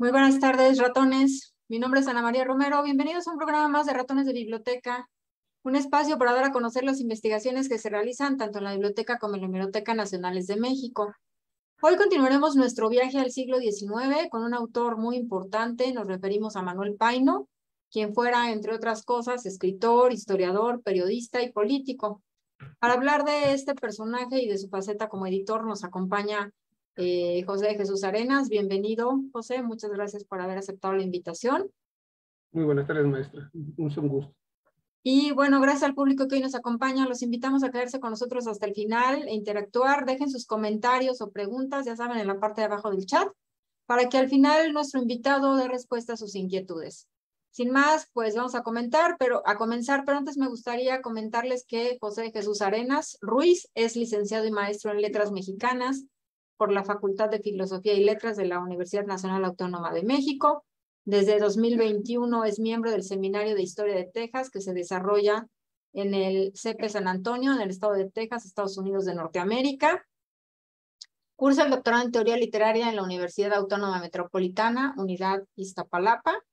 Muy buenas tardes, ratones. Mi nombre es Ana María Romero. Bienvenidos a un programa más de Ratones de Biblioteca, un espacio para dar a conocer las investigaciones que se realizan tanto en la Biblioteca como en la Biblioteca Nacionales de México. Hoy continuaremos nuestro viaje al siglo XIX con un autor muy importante. Nos referimos a Manuel Paino, quien fuera, entre otras cosas, escritor, historiador, periodista y político. Para hablar de este personaje y de su faceta como editor nos acompaña eh, José Jesús Arenas. Bienvenido, José. Muchas gracias por haber aceptado la invitación. Muy buenas tardes, maestra. Un gusto. Y bueno, gracias al público que hoy nos acompaña. Los invitamos a quedarse con nosotros hasta el final e interactuar. Dejen sus comentarios o preguntas, ya saben, en la parte de abajo del chat, para que al final nuestro invitado dé respuesta a sus inquietudes. Sin más, pues vamos a comentar, pero a comenzar, pero antes me gustaría comentarles que José Jesús Arenas Ruiz es licenciado y maestro en letras mexicanas por la Facultad de Filosofía y Letras de la Universidad Nacional Autónoma de México. Desde 2021 es miembro del Seminario de Historia de Texas que se desarrolla en el CP San Antonio, en el estado de Texas, Estados Unidos de Norteamérica. Cursa el doctorado en Teoría Literaria en la Universidad Autónoma Metropolitana, Unidad Iztapalapa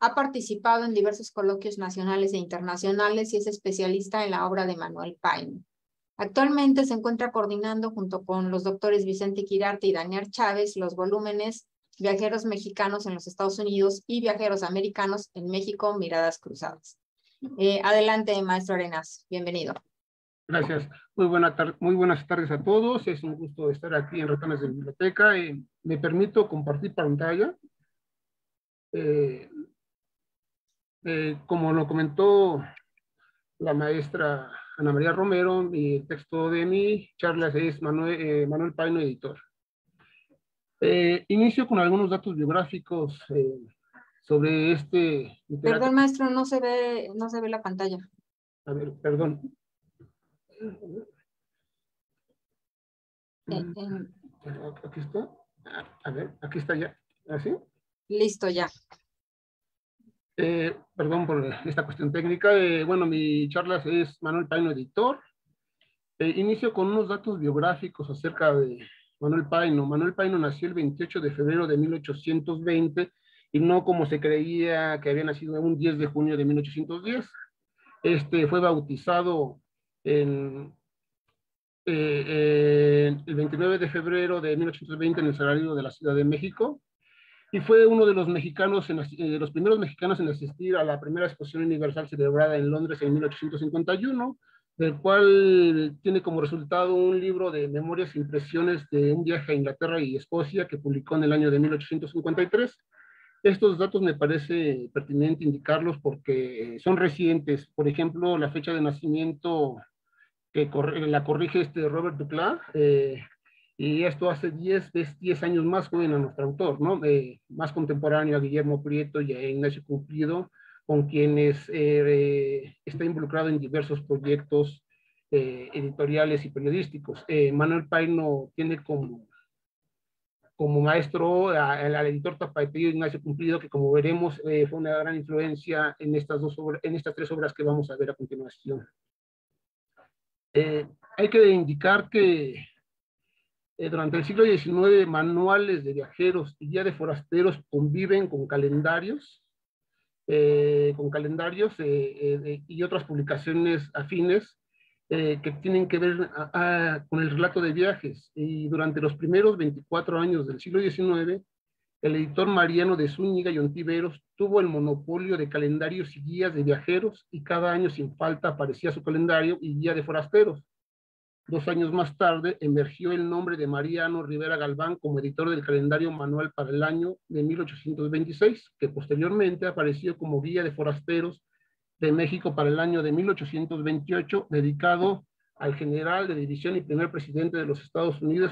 ha participado en diversos coloquios nacionales e internacionales y es especialista en la obra de Manuel Paine. Actualmente se encuentra coordinando junto con los doctores Vicente Quirarte y Daniel Chávez los volúmenes Viajeros mexicanos en los Estados Unidos y Viajeros americanos en México, Miradas Cruzadas. Eh, adelante, maestro Arenas, bienvenido. Gracias. Muy, buena muy buenas tardes a todos. Es un gusto estar aquí en Ratones de Biblioteca. Eh, me permito compartir pantalla. Eh, como lo comentó la maestra Ana María Romero, mi texto de mi charla es Manuel, eh, Manuel Paino, editor. Eh, inicio con algunos datos biográficos sobre este Perdón, maestro, no se ve, no se ve la pantalla. A ver, perdón. Aquí está. A ver, aquí está ya. ¿Así? Listo, ya. Eh, perdón por esta cuestión técnica. Eh, bueno, mi charla es Manuel Paino, editor. Eh, inicio con unos datos biográficos acerca de Manuel Paino. Manuel Paino nació el 28 de febrero de 1820 y no como se creía que había nacido un 10 de junio de 1810. Este fue bautizado en, el 29 de febrero de 1820 en el salario de la Ciudad de México y fue uno de los mexicanos, en, eh, de los primeros mexicanos en asistir a la primera exposición universal celebrada en Londres en 1851, del cual tiene como resultado un libro de memorias e impresiones de un viaje a Inglaterra y Escocia que publicó en el año de 1853. Estos datos me parece pertinente indicarlos porque son recientes. Por ejemplo, la fecha de nacimiento que la corrige este Robert Duclas, eh, y esto hace 10, 10 años más joven a nuestro autor, ¿no? más contemporáneo a Guillermo Prieto y a Ignacio Cumplido, con quienes eh, está involucrado en diversos proyectos eh, editoriales y periodísticos. Eh, Manuel Paino tiene como, como maestro al, editor tapatío Ignacio Cumplido, que como veremos fue una gran influencia en estas, dos obras, en estas tres obras que vamos a ver a continuación. hay que indicar que eh, durante el siglo XIX, manuales de viajeros y guía de forasteros conviven con calendarios, eh, con calendarios eh, y otras publicaciones afines que tienen que ver con el relato de viajes. Y durante los primeros 24 años del siglo XIX, el editor Mariano de Zúñiga y Ontiveros tuvo el monopolio de calendarios y guías de viajeros y cada año sin falta aparecía su calendario y guía de forasteros. Dos años más tarde emergió el nombre de Mariano Rivera Galván como editor del calendario manual para el año de 1826, que posteriormente apareció como guía de forasteros de México para el año de 1828, dedicado al general de división y primer presidente de los Estados Unidos,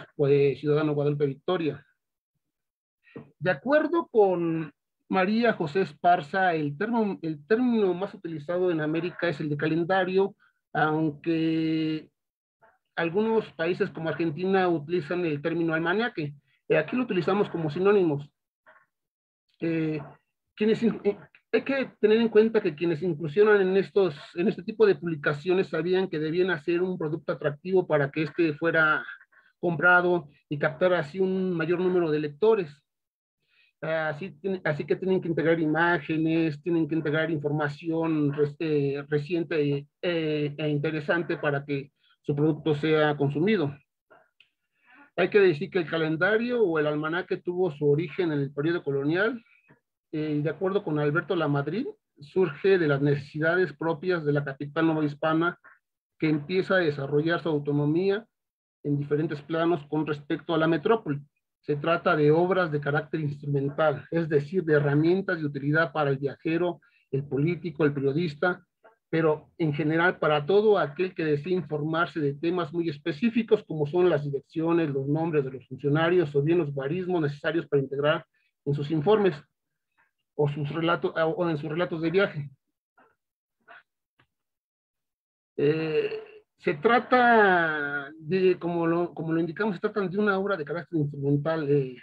ciudadano Guadalupe Victoria. De acuerdo con María José Esparza, el término, el término más utilizado en América es el de calendario, aunque algunos países como Argentina utilizan el término almanaque. Eh, aquí lo utilizamos como sinónimos. Eh, quienes, eh, hay que tener en cuenta que quienes incursionan en, estos, en este tipo de publicaciones sabían que debían hacer un producto atractivo para que este fuera comprado y captar así un mayor número de lectores. Así, así que tienen que integrar imágenes, tienen que integrar información reciente e interesante para que su producto sea consumido. Hay que decir que el calendario o el almanaque tuvo su origen en el periodo colonial y de acuerdo con Alberto Lamadrid, surge de las necesidades propias de la capital nueva hispana que empieza a desarrollar su autonomía en diferentes planos con respecto a la metrópoli. Se trata de obras de carácter instrumental, es decir, de herramientas de utilidad para el viajero, el político, el periodista, pero en general para todo aquel que desee informarse de temas muy específicos como son las direcciones, los nombres de los funcionarios o bien los guarismos necesarios para integrar en sus informes o, sus relatos, o en sus relatos de viaje. Eh, se trata de, como lo, como lo indicamos, se trata de una obra de carácter instrumental, eh,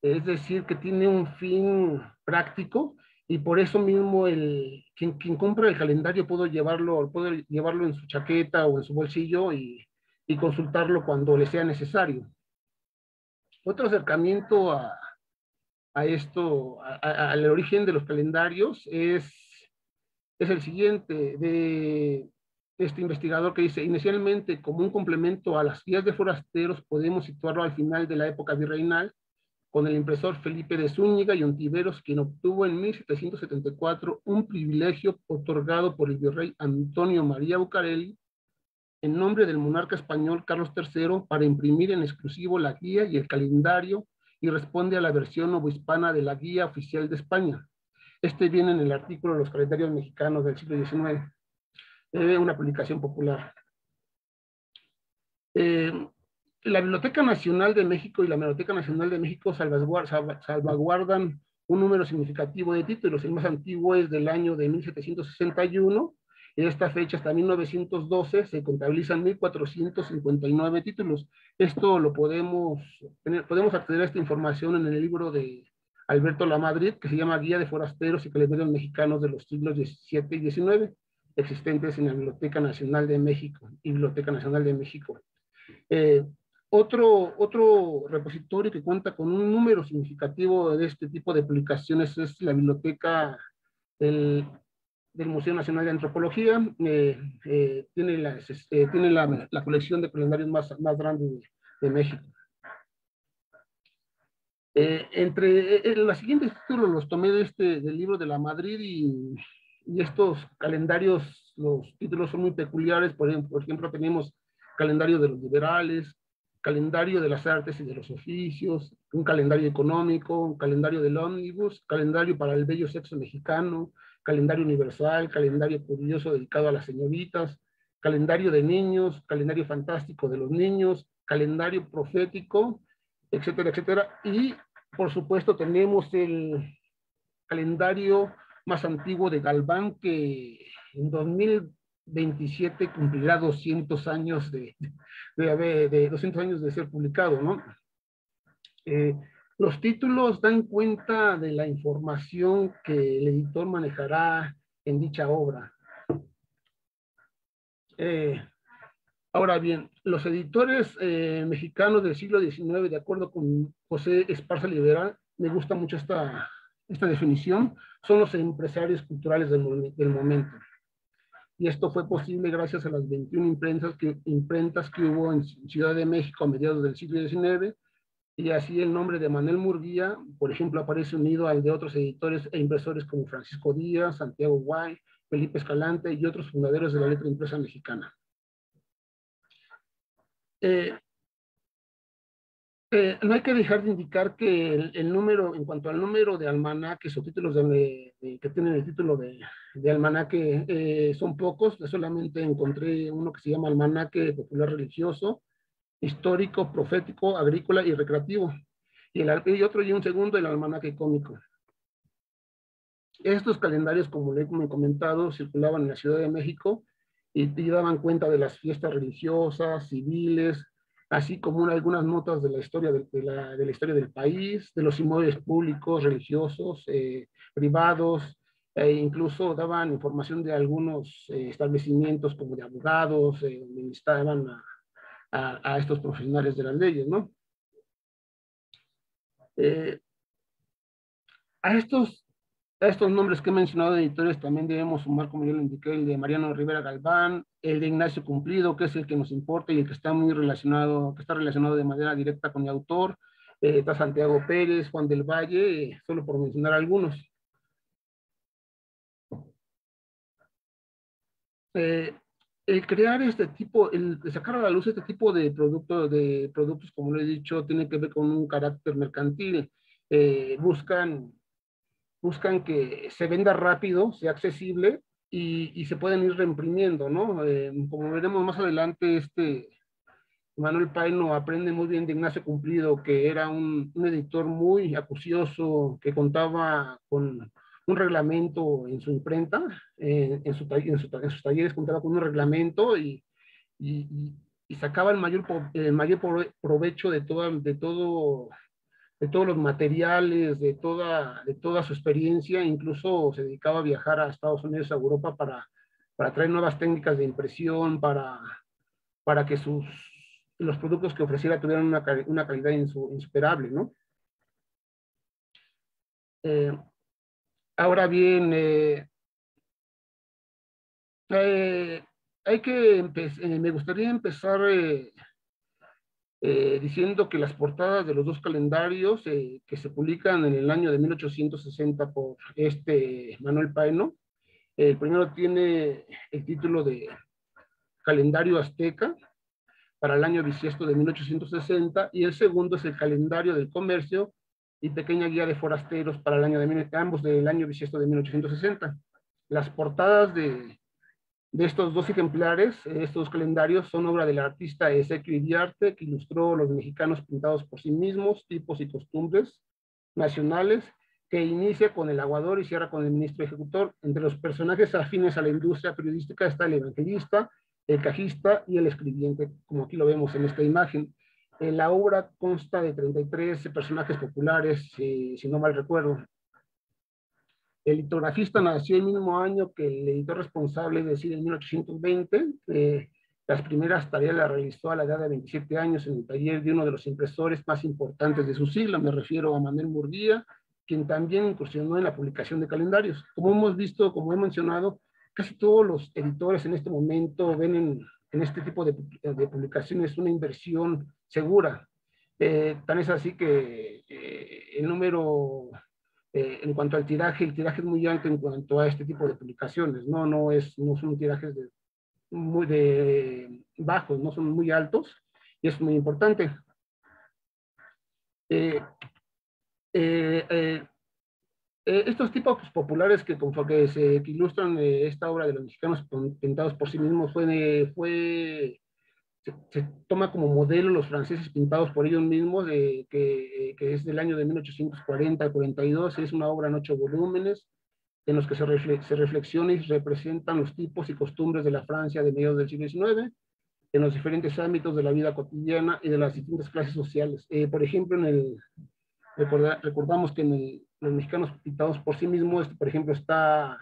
es decir, que tiene un fin práctico y por eso mismo el, quien, quien, compra el calendario puede llevarlo, puede llevarlo en su chaqueta o en su bolsillo y, y consultarlo cuando le sea necesario. Otro acercamiento a, a esto, al origen de los calendarios, es, es el siguiente, de este investigador que dice, inicialmente como un complemento a las guías de forasteros, podemos situarlo al final de la época virreinal, con el impresor Felipe de Zúñiga y Ontiveros, quien obtuvo en 1774 un privilegio otorgado por el virrey Antonio María Bucareli en nombre del monarca español Carlos III para imprimir en exclusivo la guía y el calendario y responde a la versión novohispana de la Guía Oficial de España. Este viene en el artículo los calendarios mexicanos del siglo XIX, eh, una publicación popular. Eh, la Biblioteca Nacional de México y la Biblioteca Nacional de México salvaguardan un número significativo de títulos. El más antiguo es del año de 1761 en esta fecha, hasta 1912, se contabilizan 1.459 títulos. Esto lo podemos, podemos acceder a esta información en el libro de Alberto Lamadrid, que se llama Guía de Forasteros y Calendarios Mexicanos de los siglos XVII y XIX, existentes en la Biblioteca Nacional de México y Biblioteca Nacional de México. Eh, otro, otro repositorio que cuenta con un número significativo de este tipo de publicaciones es la Biblioteca del del Museo Nacional de Antropología. Eh, eh, tiene la, eh, tiene la, la, colección de calendarios más, más grande de, México. entre los siguientes títulos los tomé de este, del libro de la Madrid y, y, estos calendarios, los títulos son muy peculiares. Por ejemplo, por ejemplo, tenemos calendario de los liberales, calendario de las artes y de los oficios, un calendario económico, un calendario del ómnibus, calendario para el bello sexo mexicano, calendario universal, calendario curioso dedicado a las señoritas, calendario de niños, calendario fantástico de los niños, calendario profético, etcétera, etcétera. Y, por supuesto, tenemos el calendario más antiguo de Galván, que en 2027 cumplirá 200 años de, de, de 200 años de ser publicado, ¿no? Eh, los títulos dan cuenta de la información que el editor manejará en dicha obra. Eh, ahora bien, los editores eh, mexicanos del siglo XIX, de acuerdo con José Esparza Liberal, me gusta mucho esta, esta definición, son los empresarios culturales del momento. Y esto fue posible gracias a las 21 imprentas que, imprentas que hubo en Ciudad de México a mediados del siglo XIX, y así el nombre de Manuel Murguía, por ejemplo, aparece unido al de otros editores e impresores como Francisco Díaz, Santiago Guay, Felipe Escalante y otros fundadores de la letra impresa mexicana. Eh, eh, no hay que dejar de indicar que el, número, en cuanto al número de almanaques o títulos que tienen el título de, de almanaque, eh, son pocos. Yo solamente encontré uno que se llama Almanaque Popular Religioso, histórico, profético, agrícola y recreativo. Y, el, otro y un segundo, el almanaque cómico. Estos calendarios, como le he comentado, circulaban en la Ciudad de México y, daban cuenta de las fiestas religiosas, civiles, así como algunas notas de la historia de, la, de, la, historia del país, de los inmuebles públicos, religiosos, eh, privados, e incluso daban información de algunos eh, establecimientos como de abogados, eh, donde estaban a, a, estos profesionales de las leyes, ¿no? Eh, a estos a estos nombres que he mencionado de editores también debemos sumar, como yo lo indiqué, el de Mariano Rivera Galván, el de Ignacio Cumplido, que es el que nos importa y el que está muy relacionado, que está relacionado de manera directa con el autor, eh, está Santiago Pérez, Juan del Valle, eh, solo por mencionar algunos. Eh, el crear este tipo, el sacar a la luz este tipo de productos, de productos, como lo he dicho, tiene que ver con un carácter mercantil. buscan buscan que se venda rápido, sea accesible y, se pueden ir reimprimiendo, ¿no? Eh, como veremos más adelante, este Manuel Paino aprende muy bien de Ignacio Cumplido, que era un, editor muy acucioso, que contaba con un reglamento en su imprenta, en, su, en, sus talleres contaba con un reglamento y, y, sacaba el mayor, el mayor provecho de, de todo de todos los materiales, de toda, de toda su experiencia, incluso se dedicaba a viajar a Estados Unidos, a Europa para, para traer nuevas técnicas de impresión, para, para que sus, los productos que ofreciera tuvieran una, una calidad insuperable, ¿no? Eh, ahora bien, eh, eh, hay que me gustaría empezar eh, diciendo que las portadas de los dos calendarios eh, que se publican en el año de 1860 por este Manuel Paino, el primero tiene el título de Calendario Azteca para el año bisiesto de 1860 y el segundo es el Calendario del Comercio y Pequeña Guía de Forasteros para el año de ambos del año bisiesto de 1860. Las portadas de de estos dos ejemplares, estos calendarios son obra del artista Ezequiel Iriarte, que ilustró los mexicanos pintados por sí mismos, tipos y costumbres nacionales, que inicia con el aguador y cierra con el ministro ejecutor. Entre los personajes afines a la industria periodística está el evangelista, el cajista y el escribiente, como aquí lo vemos en esta imagen. la obra consta de 33 personajes populares, si no mal recuerdo. El litografista nació el mismo año que el editor responsable, es decir, en 1820. Eh, las primeras tareas las realizó a la edad de 27 años en el taller de uno de los impresores más importantes de su siglo, me refiero a Manuel Murguía, quien también incursionó en la publicación de calendarios. Como hemos visto, como he mencionado, casi todos los editores en este momento ven en, este tipo de, publicaciones una inversión segura. Eh, tan es así que eh, el número eh, en cuanto al tiraje, el tiraje es muy alto en cuanto a este tipo de publicaciones, no, no, es, no son tirajes de, muy de bajos, no son muy altos, y es muy importante. Eh, eh, estos tipos populares que, que, se, que ilustran esta obra de los mexicanos pintados por sí mismos fue, fue se, toma como modelo los franceses pintados por ellos mismos, que, que, es del año de 1840-42, es una obra en ocho volúmenes, en los que se, se reflexiona y representan los tipos y costumbres de la Francia de mediados del siglo XIX, en los diferentes ámbitos de la vida cotidiana y de las distintas clases sociales. Eh, por ejemplo, en el, recordamos que en los mexicanos pintados por sí mismos, por ejemplo, está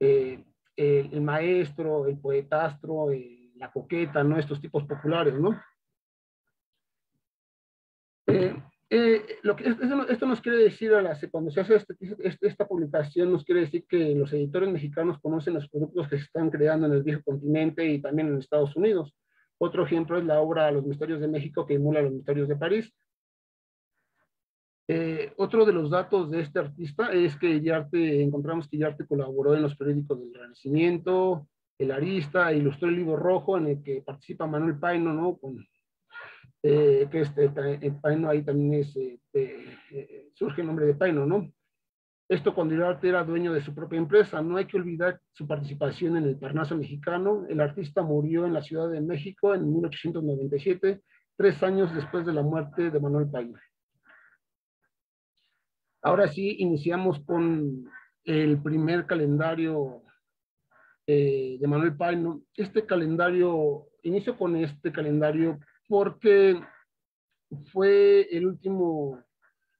eh, el, maestro, el poetastro, el la coqueta, ¿no? Estos tipos populares, ¿no? Eh, eh, lo que, esto, nos quiere decir, a la, cuando se hace este, este, esta publicación, nos quiere decir que los editores mexicanos conocen los productos que se están creando en el viejo continente y también en Estados Unidos. Otro ejemplo es la obra Los Misterios de México que emula los Misterios de París. Eh, otro de los datos de este artista es que Yarte, encontramos que Yarte colaboró en los periódicos del Renacimiento, el arista, ilustró el libro rojo en el que participa Manuel Paino, ¿no? Con, eh, que este, el Paino ahí también es, eh, eh, surge el nombre de Paino, ¿no? Esto cuando el arte era dueño de su propia empresa. No hay que olvidar su participación en el Parnaso mexicano. El artista murió en la Ciudad de México en 1897, tres años después de la muerte de Manuel Paino. Ahora sí, iniciamos con el primer calendario eh, de Manuel Paino. Este calendario, inicio con este calendario porque fue el último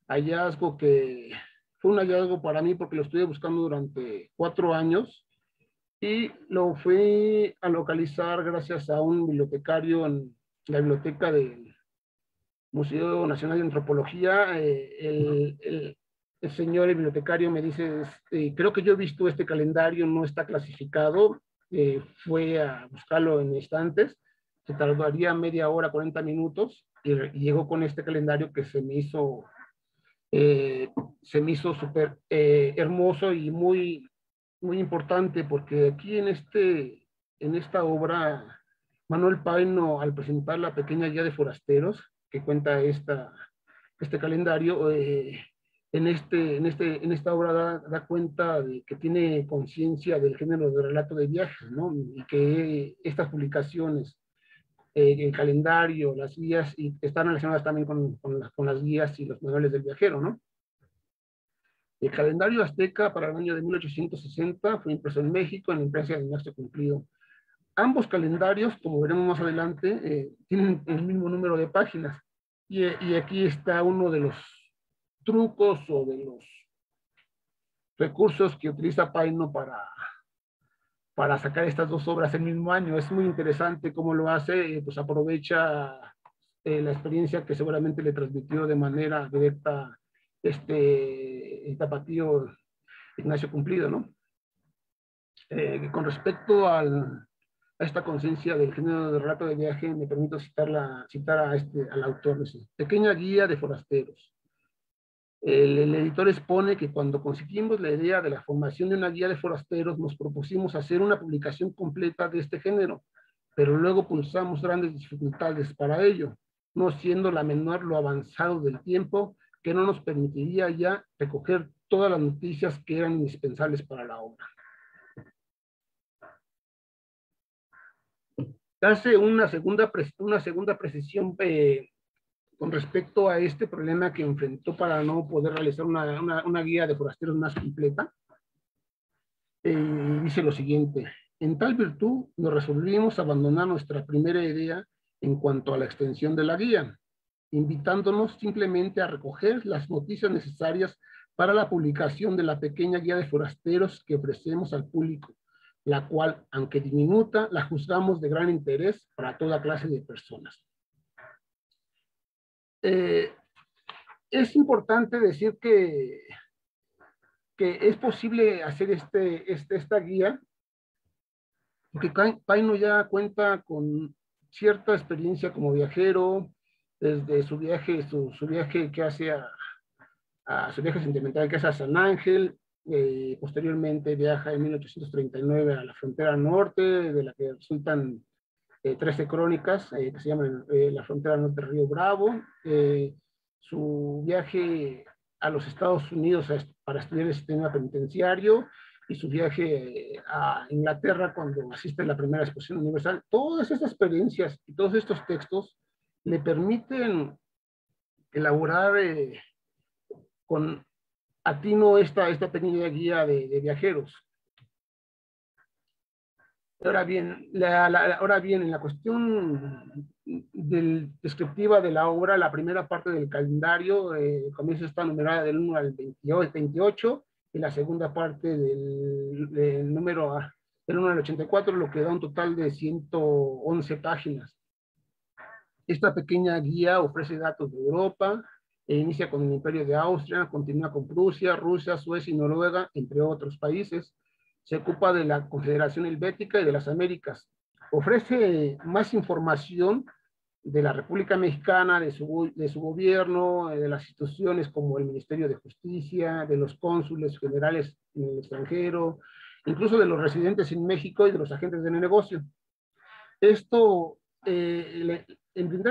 hallazgo que fue un hallazgo para mí porque lo estuve buscando durante cuatro años y lo fui a localizar gracias a un bibliotecario en la biblioteca del Museo Nacional de Antropología. Eh, el, el señor el bibliotecario me dice, este, creo que yo he visto este calendario, no está clasificado, eh, fue a buscarlo en instantes, se tardaría media hora, 40 minutos, y, llegó con este calendario que se me hizo, eh, hizo súper eh, hermoso y muy, muy importante, porque aquí en, este, en esta obra, Manuel Paino, al presentar la pequeña guía de forasteros, que cuenta esta, este calendario, en, este, en, este, en esta obra da, cuenta de que tiene conciencia del género de relato de viajes, ¿no? Y que estas publicaciones, eh, el calendario, las guías, y están relacionadas también con, con, las, con, las, guías y los manuales del viajero, ¿no? El calendario azteca para el año de 1860 fue impreso en México en la imprenta de Ignacio Cumplido. Ambos calendarios, como veremos más adelante, eh, tienen el mismo número de páginas. Y, y aquí está uno de los trucos o de los recursos que utiliza Paino para, para sacar estas dos obras el mismo año. Es muy interesante cómo lo hace, eh, pues aprovecha eh, la experiencia que seguramente le transmitió de manera directa este tapatío Ignacio Cumplido, ¿no? Eh, con respecto a esta conciencia del género de relato de viaje, me permito citar, a este, al autor, dice, pequeña guía de forasteros. El, editor expone que cuando conseguimos la idea de la formación de una guía de forasteros, nos propusimos hacer una publicación completa de este género, pero luego pulsamos grandes dificultades para ello, no siendo la menor lo avanzado del tiempo que no nos permitiría ya recoger todas las noticias que eran indispensables para la obra. Hace una segunda, una segunda precisión eh, con respecto a este problema que enfrentó para no poder realizar una, guía de forasteros más completa, eh, dice lo siguiente, en tal virtud nos resolvimos abandonar nuestra primera idea en cuanto a la extensión de la guía, invitándonos simplemente a recoger las noticias necesarias para la publicación de la pequeña guía de forasteros que ofrecemos al público, la cual, aunque diminuta, la juzgamos de gran interés para toda clase de personas. Eh, es importante decir que, que es posible hacer este, este, esta guía, porque Paino ya cuenta con cierta experiencia como viajero, desde su viaje, su, su viaje que hace a, su viaje sentimental que hace a San Ángel, eh, posteriormente viaja en 1839 a la frontera norte, de la que resultan 13 eh, crónicas eh, que se llaman eh, La frontera norte del Río Bravo, su viaje a los Estados Unidos para estudiar el sistema penitenciario y su viaje a Inglaterra cuando asiste a la primera exposición universal. Todas estas experiencias y todos estos textos le permiten elaborar con atino esta, esta pequeña guía de viajeros. Ahora bien, la, ahora bien, en la cuestión del, descriptiva de la obra, la primera parte del calendario eh, comienza esta numerada del 1 al 28 y la segunda parte del, número del 1 al 84, lo que da un total de 111 páginas. Esta pequeña guía ofrece datos de Europa, e inicia con el Imperio de Austria, continúa con Prusia, Rusia, Suecia y Noruega, entre otros países se ocupa de la Confederación Helvética y de las Américas. Ofrece más información de la República Mexicana, de su, de su gobierno, de las instituciones como el Ministerio de Justicia, de los cónsules generales en el extranjero, incluso de los residentes en México y de los agentes de negocio. Esto, eh,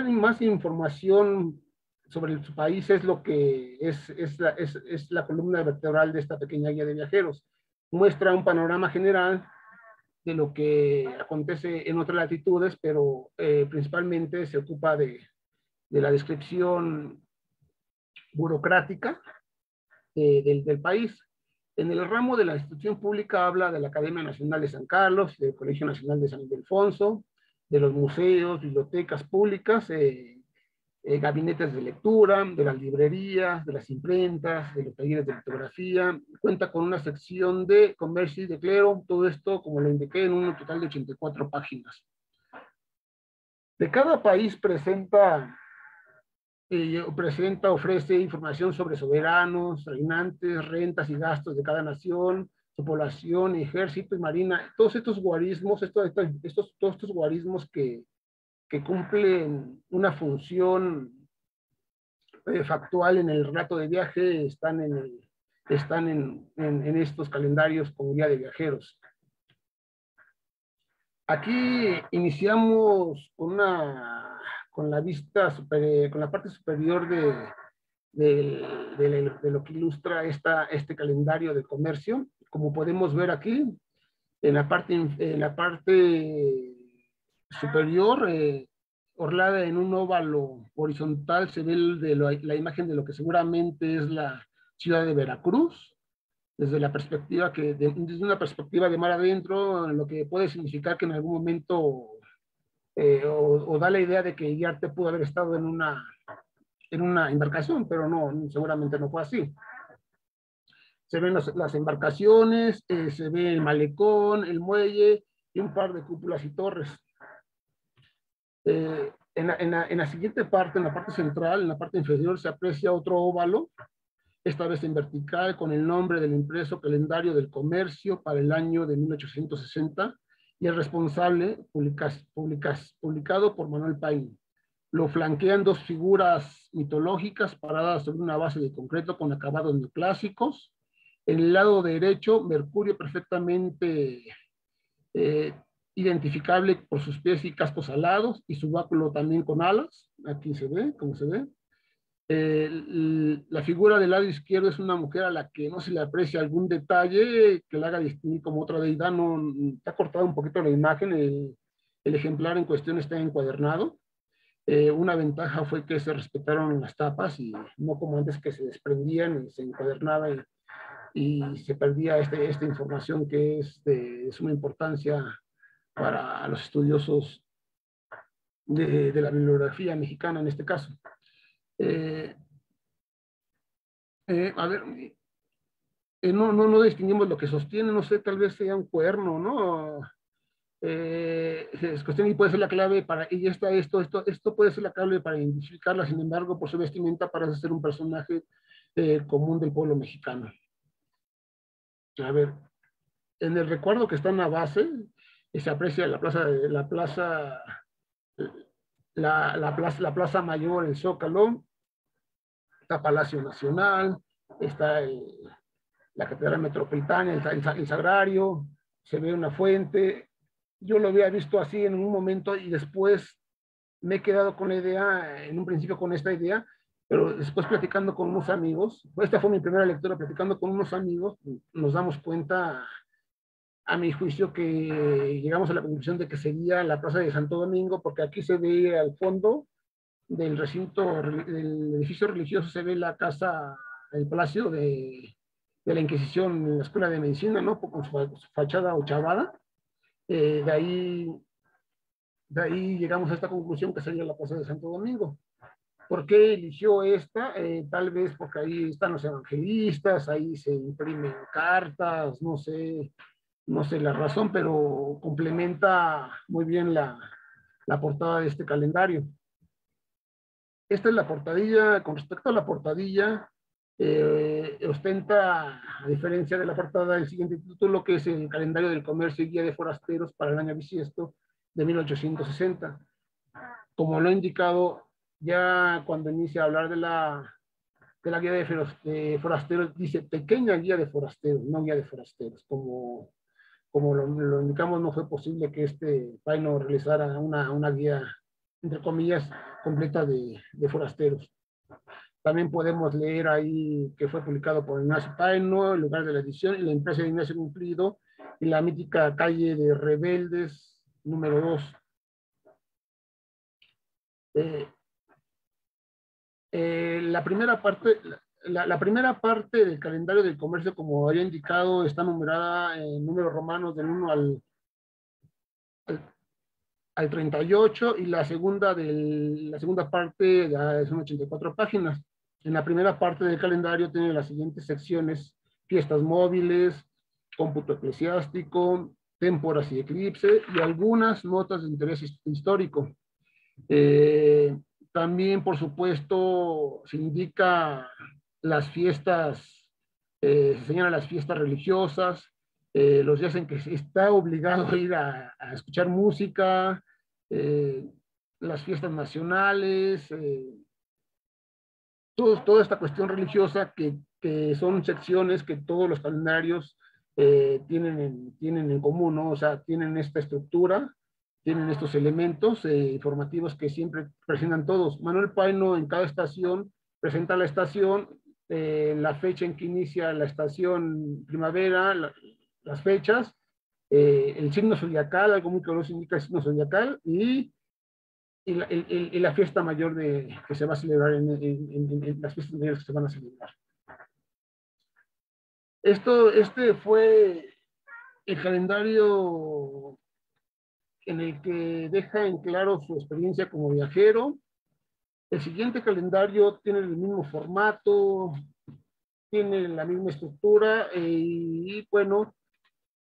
más información sobre su país es lo que es, es, es, es la columna vertebral de esta pequeña guía de viajeros muestra un panorama general de lo que acontece en otras latitudes, pero eh, principalmente se ocupa de, de, la descripción burocrática eh, del, del, país. En el ramo de la institución pública habla de la Academia Nacional de San Carlos, del Colegio Nacional de San Ildefonso, de los museos, bibliotecas públicas, eh, eh, gabinetes de lectura, de las librerías, de las imprentas, de los talleres de litografía. Cuenta con una sección de comercio y de clero, todo esto, como lo indiqué, en un total de 84 páginas. De cada país presenta eh, presenta, ofrece información sobre soberanos, reinantes, rentas y gastos de cada nación, su población, ejército y marina, todos estos guarismos, estos, estos, todos estos guarismos que, que cumplen una función eh, factual en el relato de viaje están en, están en, estos calendarios como guía de viajeros. Aquí iniciamos con, una, con la vista, con la parte superior de, de, de, de, lo que ilustra esta, este calendario de comercio. Como podemos ver aquí, en la parte, en la parte superior, eh, orlada en un óvalo horizontal, se ve de la imagen de lo que seguramente es la ciudad de Veracruz, desde la perspectiva que, desde una perspectiva de mar adentro, lo que puede significar que en algún momento eh, o, da la idea de que Guiarte pudo haber estado en una, en una embarcación, pero no, seguramente no fue así. Se ven las, embarcaciones, eh, se ve el malecón, el muelle y un par de cúpulas y torres. Eh, en, la, en, la, en, la, siguiente parte, en la parte central, en la parte inferior, se aprecia otro óvalo, esta vez en vertical, con el nombre del impreso calendario del comercio para el año de 1860 y el responsable publicas, publicas, publicado por Manuel Paine. Lo flanquean dos figuras mitológicas paradas sobre una base de concreto con acabados neoclásicos. En el lado derecho, Mercurio perfectamente eh, identificable por sus pies y cascos alados y su báculo también con alas. Aquí se ve, como se ve. Eh, la figura del lado izquierdo es una mujer a la que no se le aprecia algún detalle que la haga distinguir como otra deidad. No, está cortada un poquito la imagen. El, el ejemplar en cuestión está encuadernado. Eh, una ventaja fue que se respetaron las tapas y no como antes que se desprendían y se encuadernaba y, y se perdía este, esta información que es de suma importancia para los estudiosos de, de la bibliografía mexicana en este caso. Eh, eh, a ver, eh, no, no, no distinguimos lo que sostiene, no sé, tal vez sea un cuerno, ¿no? es cuestión y puede ser la clave para, y está esto, esto, esto puede ser la clave para identificarla, sin embargo, por su vestimenta parece ser un personaje común del pueblo mexicano. A ver, en el recuerdo que está en la base, se aprecia la plaza, la plaza, la, la plaza, la plaza mayor, el Zócalo, está Palacio Nacional, está la Catedral Metropolitana, el, el, Sagrario, se ve una fuente. Yo lo había visto así en un momento y después me he quedado con la idea, en un principio con esta idea, pero después platicando con unos amigos, esta fue mi primera lectura, platicando con unos amigos, nos damos cuenta a mi juicio que llegamos a la conclusión de que sería la Plaza de Santo Domingo, porque aquí se ve al fondo del recinto, del edificio religioso, se ve la casa, el palacio de, de la Inquisición la Escuela de Medicina, ¿no? Con su fachada ochavada. Eh, de, ahí, de ahí llegamos a esta conclusión que sería la Plaza de Santo Domingo. ¿Por qué eligió esta? Eh, tal vez porque ahí están los evangelistas, ahí se imprimen cartas, no sé, no sé la razón, pero complementa muy bien la, la portada de este calendario. Esta es la portadilla, con respecto a la portadilla, eh, ostenta, a diferencia de la portada, el siguiente título, que es el calendario del comercio y guía de forasteros para el año bisiesto de 1860. Como lo he indicado, ya cuando inicia a hablar de la, de la guía de forasteros, dice pequeña guía de forasteros, no guía de forasteros, como como lo, indicamos, no fue posible que este Paino realizara una, una guía, entre comillas, completa de, de, forasteros. También podemos leer ahí que fue publicado por Ignacio Paino, el lugar de la edición, y la empresa de Ignacio Cumplido, y la mítica calle de Rebeldes, número 2. Eh, eh, la primera parte, la, primera parte del calendario del comercio, como había indicado, está numerada en números romanos del 1 al, al, 38 y la segunda, del, la segunda parte son 84 páginas. En la primera parte del calendario tiene las siguientes secciones, fiestas móviles, cómputo eclesiástico, témporas y eclipse y algunas notas de interés histórico. Eh, también, por supuesto, se indica las fiestas, eh, se señalan las fiestas religiosas, eh, los días en que está obligado a ir a, escuchar música, eh, las fiestas nacionales, toda esta cuestión religiosa que, que, son secciones que todos los calendarios tienen, en, tienen en común, ¿no? O sea, tienen esta estructura tienen estos elementos eh, informativos que siempre presentan todos. Manuel Paino en cada estación presenta la estación, eh, la fecha en que inicia la estación primavera, las fechas, eh, el signo zodiacal, algo muy claro indica el signo zodiacal, y, y, la, la, fiesta mayor de, que se va a celebrar, en, en, las fiestas mayores que se van a celebrar. Esto, este fue el calendario en el que deja en claro su experiencia como viajero. El siguiente calendario tiene el mismo formato, tiene la misma estructura eh, y bueno,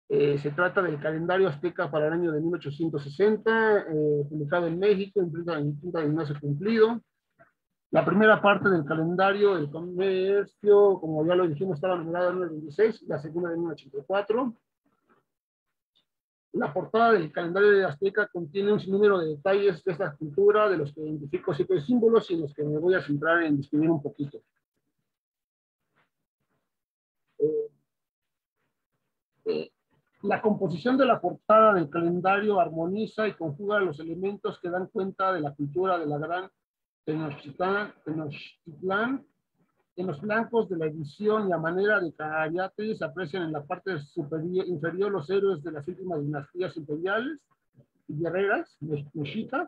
eh, se trata del calendario azteca para el año de 1860, eh, publicado en México, en tinta de Ignacio Cumplido. La primera parte del calendario, el comercio, como ya lo dijimos, estaba numerada en el 26, la segunda en 1984. La portada del calendario de Azteca contiene un sinnúmero de detalles de esta cultura, de los que identifico siete símbolos y en los que me voy a centrar en describir un poquito. Eh, eh, la composición de la portada del calendario armoniza y conjuga los elementos que dan cuenta de la cultura de la gran Tenochtitlán, Tenochtitlán en los flancos de la edición y a manera de cayate se aprecian en la parte inferior los héroes de las últimas dinastías imperiales y guerreras, mexicas.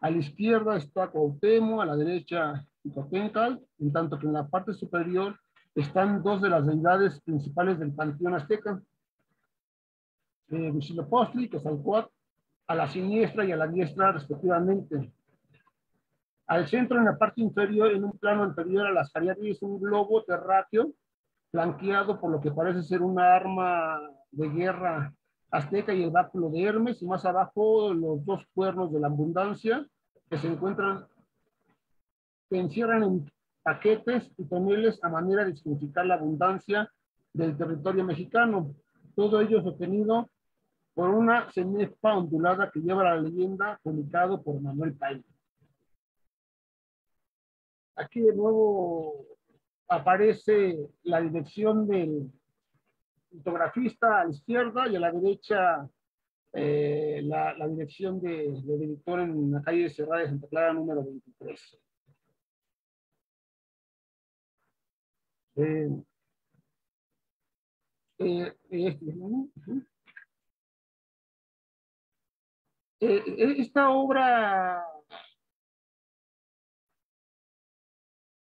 A la izquierda está Cuauhtémoc, a la derecha Xicoténcatl, en tanto que en la parte superior están dos de las deidades principales del panteón azteca, eh, Huitzilopochtli, que es a la siniestra y a la diestra respectivamente. Al centro, en la parte inferior, en un plano anterior a las es un globo terráqueo flanqueado por lo que parece ser una arma de guerra azteca y el báculo de Hermes, y más abajo los dos cuernos de la abundancia que se encuentran, que encierran en paquetes y toneles a manera de significar la abundancia del territorio mexicano. Todo ello es obtenido por una cenefa ondulada que lleva la leyenda publicado por Manuel Paine. Aquí de nuevo aparece la dirección del fotografista a la izquierda y a la derecha eh, la, dirección del de director en la calle Cerrada de Santa Clara número 23. Eh, eh, este, esta obra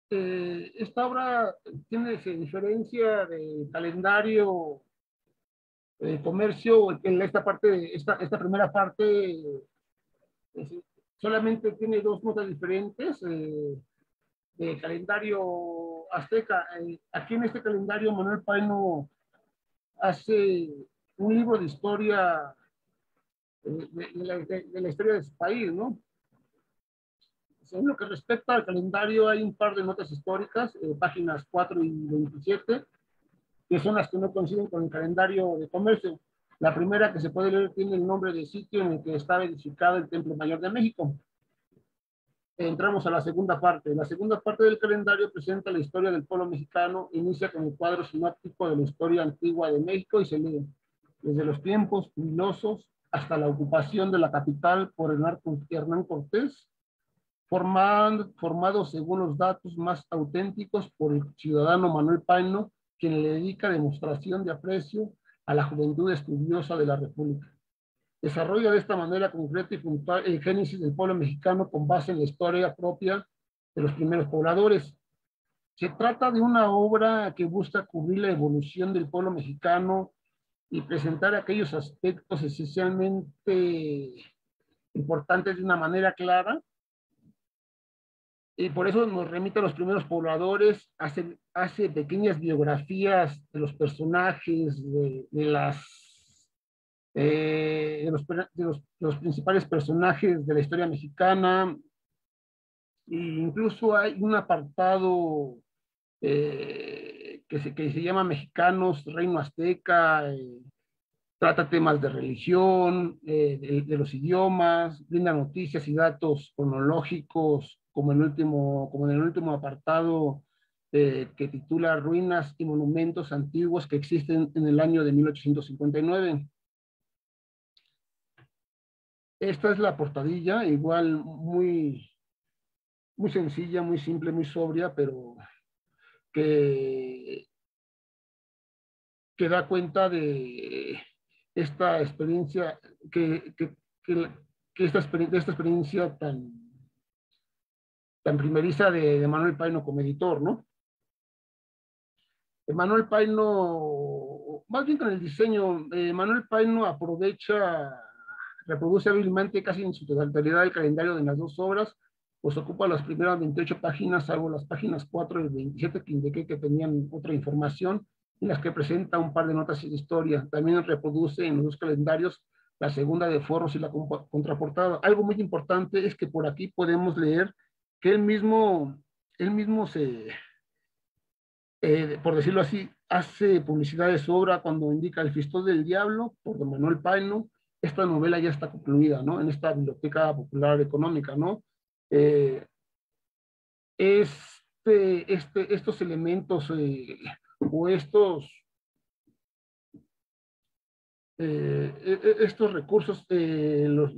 Eh, esta obra tiene diferencia de calendario de comercio, en esta parte, esta, esta primera parte solamente tiene dos notas diferentes eh, de calendario azteca. Eh, aquí en este calendario Manuel Paino hace un libro de historia de la historia de su país, ¿no? En lo que respecta al calendario, hay un par de notas históricas, eh, páginas 4 y 27, que son las que no coinciden con el calendario de comercio. La primera que se puede leer tiene el nombre del sitio en el que está edificado el Templo Mayor de México. Entramos a la segunda parte. La segunda parte del calendario presenta la historia del pueblo mexicano, inicia con el cuadro sinóptico de la historia antigua de México y se lee desde los tiempos pilosos hasta la ocupación de la capital por Hernán Cortés formado, formado según los datos más auténticos por el ciudadano Manuel Paino, quien le dedica demostración de aprecio a la juventud estudiosa de la República. Desarrolla de esta manera concreta y puntual el génesis del pueblo mexicano con base en la historia propia de los primeros pobladores. Se trata de una obra que busca cubrir la evolución del pueblo mexicano y presentar aquellos aspectos esencialmente importantes de una manera clara y por eso nos remite a los primeros pobladores, hace, hace pequeñas biografías de los personajes, de, las, eh, de, los, los, principales personajes de la historia mexicana. E incluso hay un apartado eh, que, se, que se llama Mexicanos, Reino Azteca, eh, trata temas de religión, de, los idiomas, brinda noticias y datos cronológicos, como el último, como en el último apartado eh, que titula Ruinas y Monumentos Antiguos que existen en el año de 1859. Esta es la portadilla, igual muy, muy sencilla, muy simple, muy sobria, pero que, que da cuenta de esta experiencia, que, que, que esta, experiencia, esta experiencia tan, tan primeriza de, de Manuel Paino como editor, ¿no? Manuel Paino, más bien con el diseño, eh, Manuel Paino aprovecha, reproduce hábilmente casi en su totalidad el calendario de las dos obras, pues ocupa las primeras 28 páginas, salvo las páginas 4 y 27 que indiqué que tenían otra información, en las que presenta un par de notas de historia. También reproduce en los dos calendarios la segunda de forros y la contraportada. Algo muy importante es que por aquí podemos leer que él mismo, él mismo se, eh, por decirlo así, hace publicidad de su obra cuando indica El Fistol del Diablo, por don Manuel Paino. Esta novela ya está concluida, ¿no? En esta Biblioteca Popular Económica, ¿no? Eh, este, este, estos elementos eh, o estos, e, e, estos recursos los,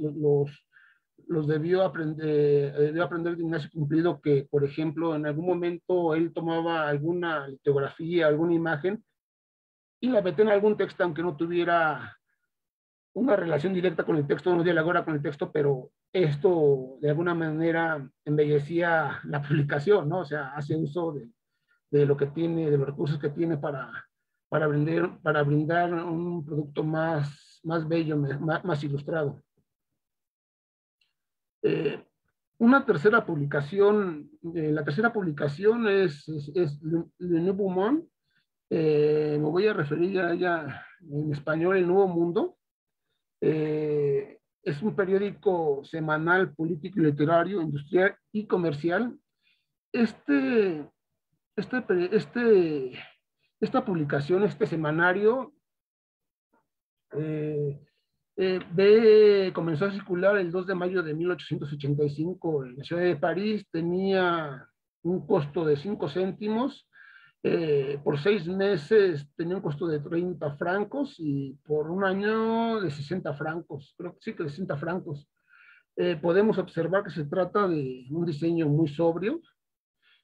los debió aprender, eh, debió aprender de Ignacio Cumplido que, por ejemplo, en algún momento él tomaba alguna litografía, alguna imagen y la metía en algún texto, aunque no tuviera una relación directa con el texto, no dialogara con el texto, pero esto de alguna manera embellecía la publicación, ¿no? O sea, hace uso de, de lo que tiene, de los recursos que tiene para, para, brindar, para brindar un producto más, más bello, más, más ilustrado. Eh, una tercera publicación, eh, la tercera publicación es, es, Le, Nouveau Monde, eh, me voy a referir a ella en español, El Nuevo Mundo. es un periódico semanal político y literario, industrial y comercial. Este, este, este, esta publicación, este semanario, eh, eh, comenzó a circular el 2 de mayo de 1885 en la ciudad de París, tenía un costo de 5 céntimos, eh, por seis meses tenía un costo de 30 francos y por un año de 60 francos, creo que sí que de 60 francos. Eh, podemos observar que se trata de un diseño muy sobrio,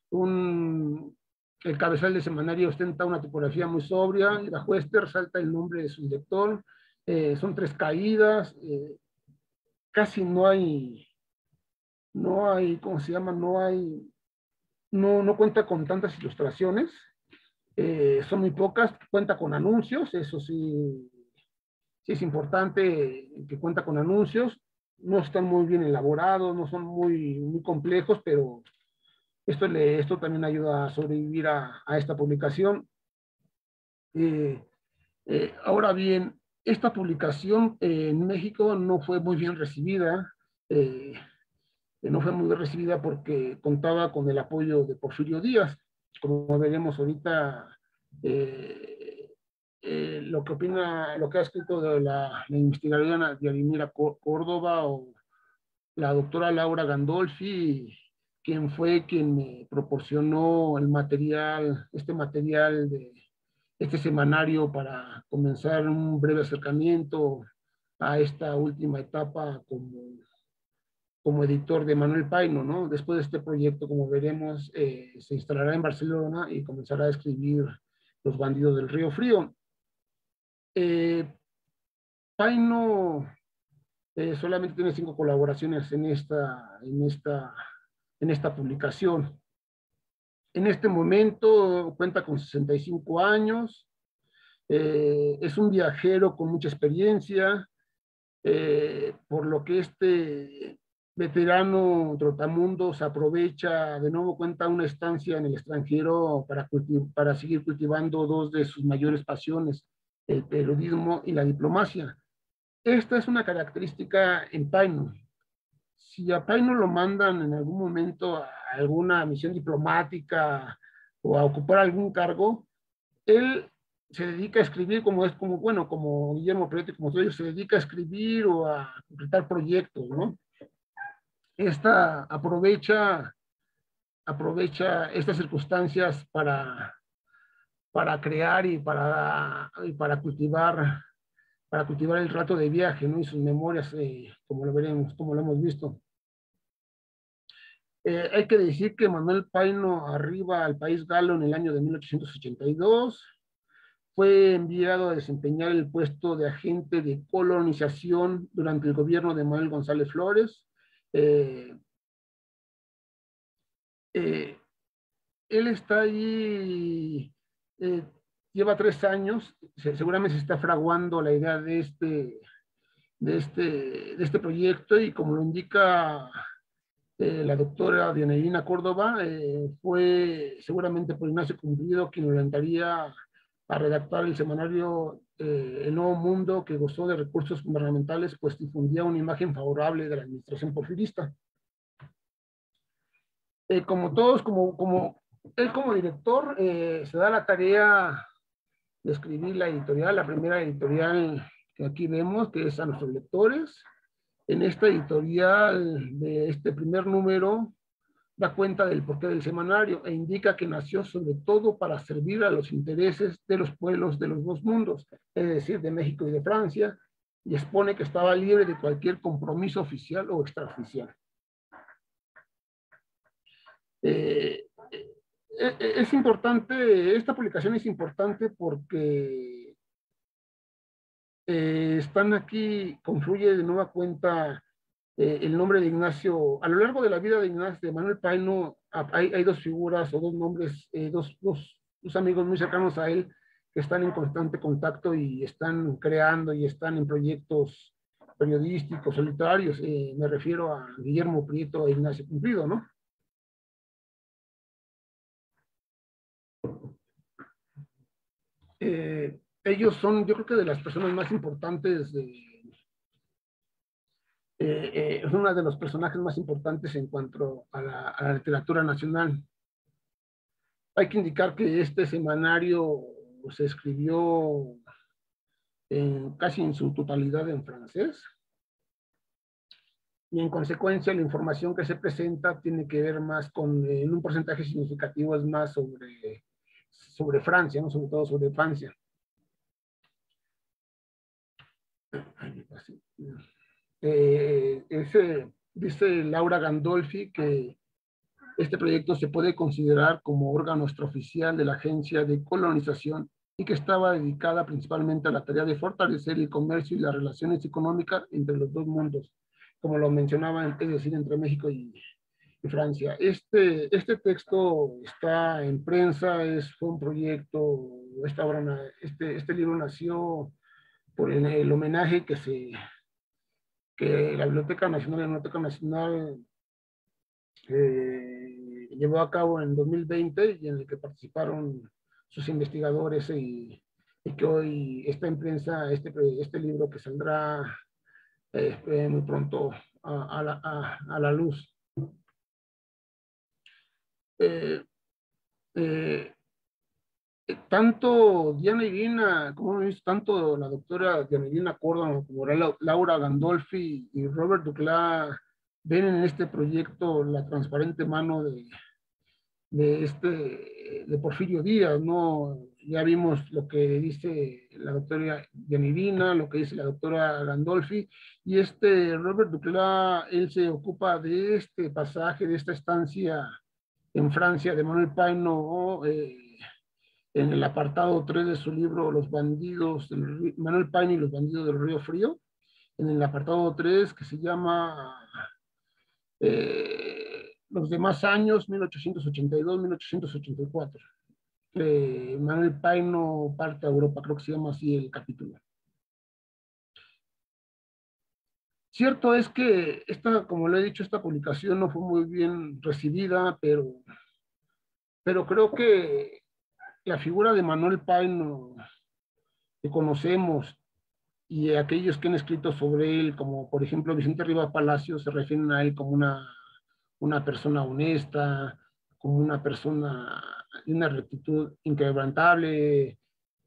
un, el cabezal de semanario ostenta una tipografía muy sobria y bajo este resalta el nombre de su director, eh, son tres caídas, eh, casi no hay, no hay, ¿cómo se llama? No hay, no, no cuenta con tantas ilustraciones, eh, son muy pocas, cuenta con anuncios, eso sí, sí es importante que cuenta con anuncios, no están muy bien elaborados, no son muy, muy complejos, pero esto, le, esto también ayuda a sobrevivir a, a esta publicación. ahora bien, esta publicación eh, en México no fue muy bien recibida, eh, no fue muy bien recibida porque contaba con el apoyo de Porfirio Díaz. Como veremos ahorita, eh, lo que opina, lo que ha escrito de la, la investigadora Vladimira Córdoba o la doctora Laura Gandolfi, quien fue quien me proporcionó el material, este material de este semanario para comenzar un breve acercamiento a esta última etapa como, como editor de Manuel Paino, ¿no? Después de este proyecto, como veremos, eh, se instalará en Barcelona y comenzará a escribir Los bandidos del río frío. Eh, Paino eh, solamente tiene cinco colaboraciones en esta, en esta, en esta publicación. En este momento cuenta con 65 años, eh, es un viajero con mucha experiencia, eh, por lo que este veterano trotamundos aprovecha, de nuevo cuenta una estancia en el extranjero para, para seguir cultivando dos de sus mayores pasiones, el periodismo y la diplomacia. Esta es una característica en Paino. Si a Paino lo mandan en algún momento a alguna misión diplomática o a ocupar algún cargo, él se dedica a escribir como es como, bueno, como Guillermo Prieto como todos se dedica a escribir o a completar proyectos, ¿no? Esta aprovecha, aprovecha estas circunstancias para, para crear y para, y para cultivar para cultivar el rato de viaje, ¿no? Y sus memorias, eh, como lo veremos, como lo hemos visto. Eh, hay que decir que Manuel Paino arriba al país galo en el año de 1882. Fue enviado a desempeñar el puesto de agente de colonización durante el gobierno de Manuel González Flores. Eh, eh, él está ahí, lleva tres años, seguramente se está fraguando la idea de este, de este, de este proyecto y como lo indica eh, la doctora Dianelina Córdoba, eh, fue seguramente por Ignacio Cumplido quien orientaría a redactar el semanario eh, El Nuevo Mundo, que gozó de recursos gubernamentales, pues difundía una imagen favorable de la administración porfirista. como todos, como, como él como director, se da la tarea de escribir la editorial, la primera editorial que aquí vemos, que es a nuestros lectores, en esta editorial de este primer número da cuenta del porqué del semanario e indica que nació sobre todo para servir a los intereses de los pueblos de los dos mundos, es decir, de México y de Francia, y expone que estaba libre de cualquier compromiso oficial o extraoficial. Eh, es importante, esta publicación es importante porque eh, están aquí, confluye de nueva cuenta eh, el nombre de Ignacio. A lo largo de la vida de Ignacio, de Manuel Paino, hay, dos figuras o dos nombres, eh, dos, dos, dos, amigos muy cercanos a él que están en constante contacto y están creando y están en proyectos periodísticos o literarios. me refiero a Guillermo Prieto e Ignacio Cumplido, ¿no? Eh, ellos son, yo creo que de las personas más importantes eh, eh, es uno de los personajes más importantes en cuanto a la, literatura nacional. Hay que indicar que este semanario se escribió casi en su totalidad en francés y en consecuencia la información que se presenta tiene que ver más con, en un porcentaje significativo es más sobre, sobre Francia, ¿no? sobre todo sobre Francia. Eh, ese, dice Laura Gandolfi que este proyecto se puede considerar como órgano extraoficial de la Agencia de Colonización y que estaba dedicada principalmente a la tarea de fortalecer el comercio y las relaciones económicas entre los dos mundos, como lo mencionaba, es decir, entre México y, Francia. Este, este texto está en prensa, es, fue un proyecto, esta obra, este, este libro nació por el, homenaje que se que la Biblioteca Nacional, la Biblioteca Nacional eh, llevó a cabo en 2020 y en el que participaron sus investigadores y, que hoy está en prensa este, este libro que saldrá eh, muy pronto a, la, a, la, luz. Eh, tanto Diana Irina, como tanto la doctora Diana Irina Córdoba como Laura Gandolfi y Robert Ducla ven en este proyecto la transparente mano de, de, este, de Porfirio Díaz, ¿no? Ya vimos lo que dice la doctora Diana Irina, lo que dice la doctora Gandolfi, y este Robert Ducla, él se ocupa de este pasaje, de esta estancia en Francia de Manuel Paino, eh, en el apartado 3 de su libro Los bandidos, Manuel Paine y los bandidos del Río Frío, en el apartado 3 que se llama eh, Los demás años, 1882-1884. Manuel Paino parte a Europa, creo que se llama así el capítulo. Cierto es que esta, como le he dicho, esta publicación no fue muy bien recibida, pero, pero creo que la figura de Manuel Paino que conocemos y aquellos que han escrito sobre él, como por ejemplo Vicente Rivas Palacio, se refieren a él como una, una persona honesta, como una persona de una rectitud inquebrantable.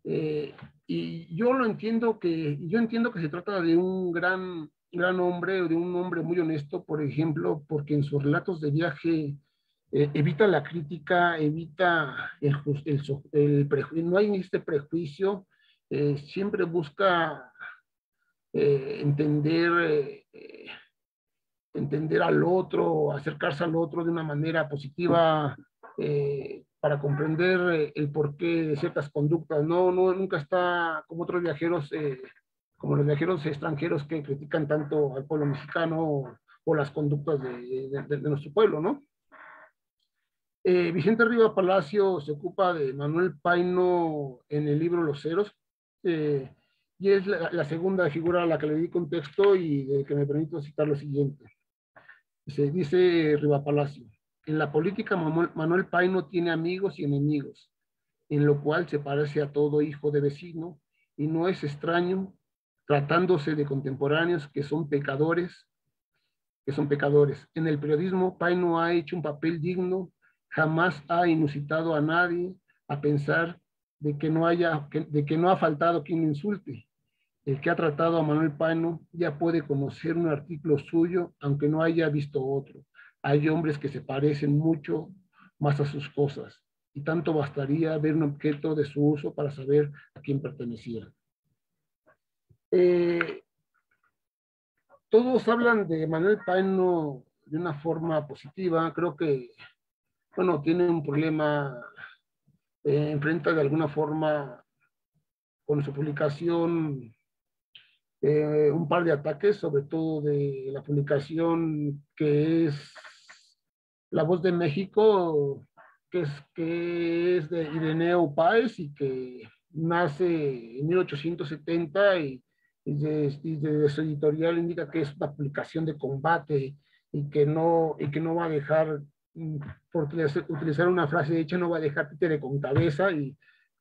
Eh, y yo lo entiendo que, yo entiendo que se trata de un gran, gran hombre, de un hombre muy honesto, por ejemplo, porque en sus relatos de viaje eh, evita la crítica, evita el, el no hay este prejuicio, eh, siempre busca eh, entender, entender al otro, acercarse al otro de una manera positiva para comprender el porqué de ciertas conductas. No, no, nunca está como otros viajeros, como los viajeros extranjeros que critican tanto al pueblo mexicano o, las conductas de, nuestro pueblo, ¿no? Eh, Vicente Riva Palacio se ocupa de Manuel Paino en el libro Los Ceros, eh, y es la, segunda figura a la que le di contexto y que me permito citar lo siguiente. Se dice Riva Palacio, en la política Manuel, Paino tiene amigos y enemigos, en lo cual se parece a todo hijo de vecino, y no es extraño tratándose de contemporáneos que son pecadores, que son pecadores. En el periodismo, Paino ha hecho un papel digno jamás ha inusitado a nadie a pensar de que no haya, de que no ha faltado quien insulte. El que ha tratado a Manuel Pano ya puede conocer un artículo suyo, aunque no haya visto otro. Hay hombres que se parecen mucho más a sus cosas, y tanto bastaría ver un objeto de su uso para saber a quién pertenecía. Eh, todos hablan de Manuel Pano de una forma positiva. Creo que bueno, tiene un problema, eh, enfrenta de alguna forma con su publicación eh, un par de ataques, sobre todo de la publicación que es La Voz de México, que es, que es de Ireneo Páez y que nace en 1870 y, desde su editorial indica que es una publicación de combate y que no, y que no va a dejar por utilizar una frase hecha, no va a dejar títere con cabeza y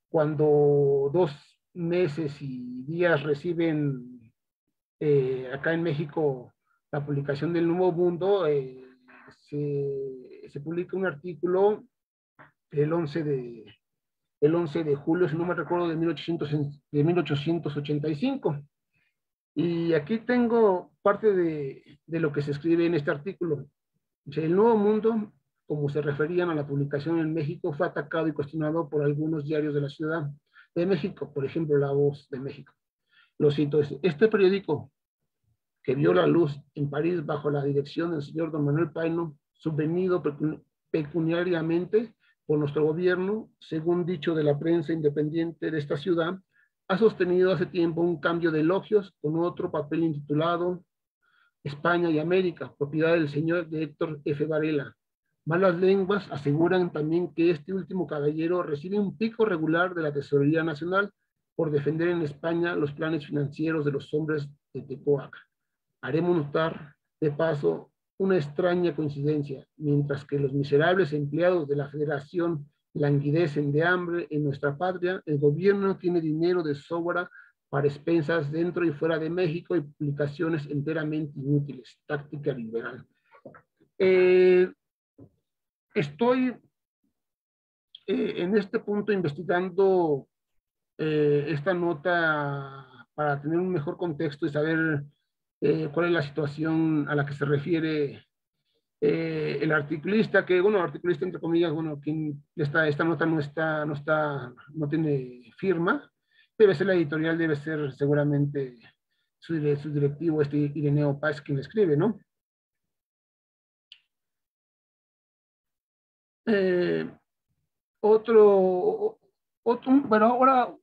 cuando dos meses y días reciben eh, acá en México la publicación del Nuevo Mundo, eh, se, se, publica un artículo el 11 de, el 11 de julio, si no me recuerdo, de, 1800, de 1885. Y aquí tengo parte de, de, lo que se escribe en este artículo. El Nuevo Mundo como se referían a la publicación en México, fue atacado y cuestionado por algunos diarios de la Ciudad de México, por ejemplo, La Voz de México. Lo cito, este periódico que vio la luz en París bajo la dirección del señor don Manuel Paino, subvenido pecuniariamente por nuestro gobierno, según dicho de la prensa independiente de esta ciudad, ha sostenido hace tiempo un cambio de elogios con otro papel intitulado España y América, propiedad del señor de Héctor F. Varela, Malas lenguas aseguran también que este último caballero recibe un pico regular de la Tesorería Nacional por defender en España los planes financieros de los hombres de Tecoac. Haremos notar, de paso, una extraña coincidencia. Mientras que los miserables empleados de la Federación languidecen de hambre en nuestra patria, el gobierno tiene dinero de sobra para expensas dentro y fuera de México y publicaciones enteramente inútiles. Táctica liberal. Eh, Estoy eh, en este punto investigando eh, esta nota para tener un mejor contexto y saber cuál es la situación a la que se refiere el articulista, que, bueno, articulista entre comillas, bueno, quien esta, esta nota no está, no está, no tiene firma, debe ser la editorial, debe ser seguramente su, su directivo, este Ireneo Paz, quien escribe, ¿no? Eh, otro, otro, pero ahora,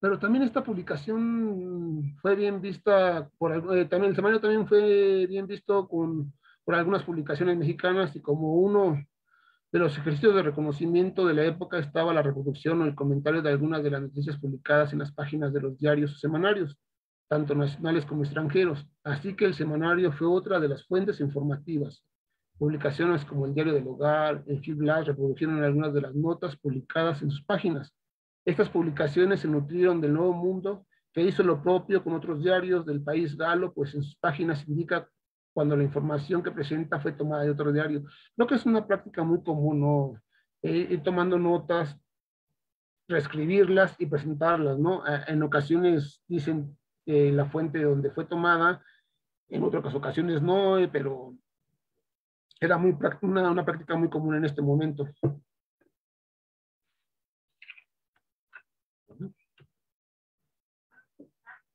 pero también esta publicación fue bien vista por, eh, también el semanario también fue bien visto con, por algunas publicaciones mexicanas y como uno de los ejercicios de reconocimiento de la época estaba la reproducción o el comentario de algunas de las noticias publicadas en las páginas de los diarios o semanarios, tanto nacionales como extranjeros. Así que el semanario fue otra de las fuentes informativas. Publicaciones como el Diario del Hogar, el Fiblas reprodujeron algunas de las notas publicadas en sus páginas. Estas publicaciones se nutrieron del Nuevo Mundo que hizo lo propio con otros diarios del país galo, pues en sus páginas indica cuando la información que presenta fue tomada de otro diario. Creo que es una práctica muy común, ¿no? Eh, tomando notas, reescribirlas y presentarlas, ¿no? En ocasiones dicen la fuente donde fue tomada, en otras ocasiones no, eh, pero era muy una práctica muy común en este momento.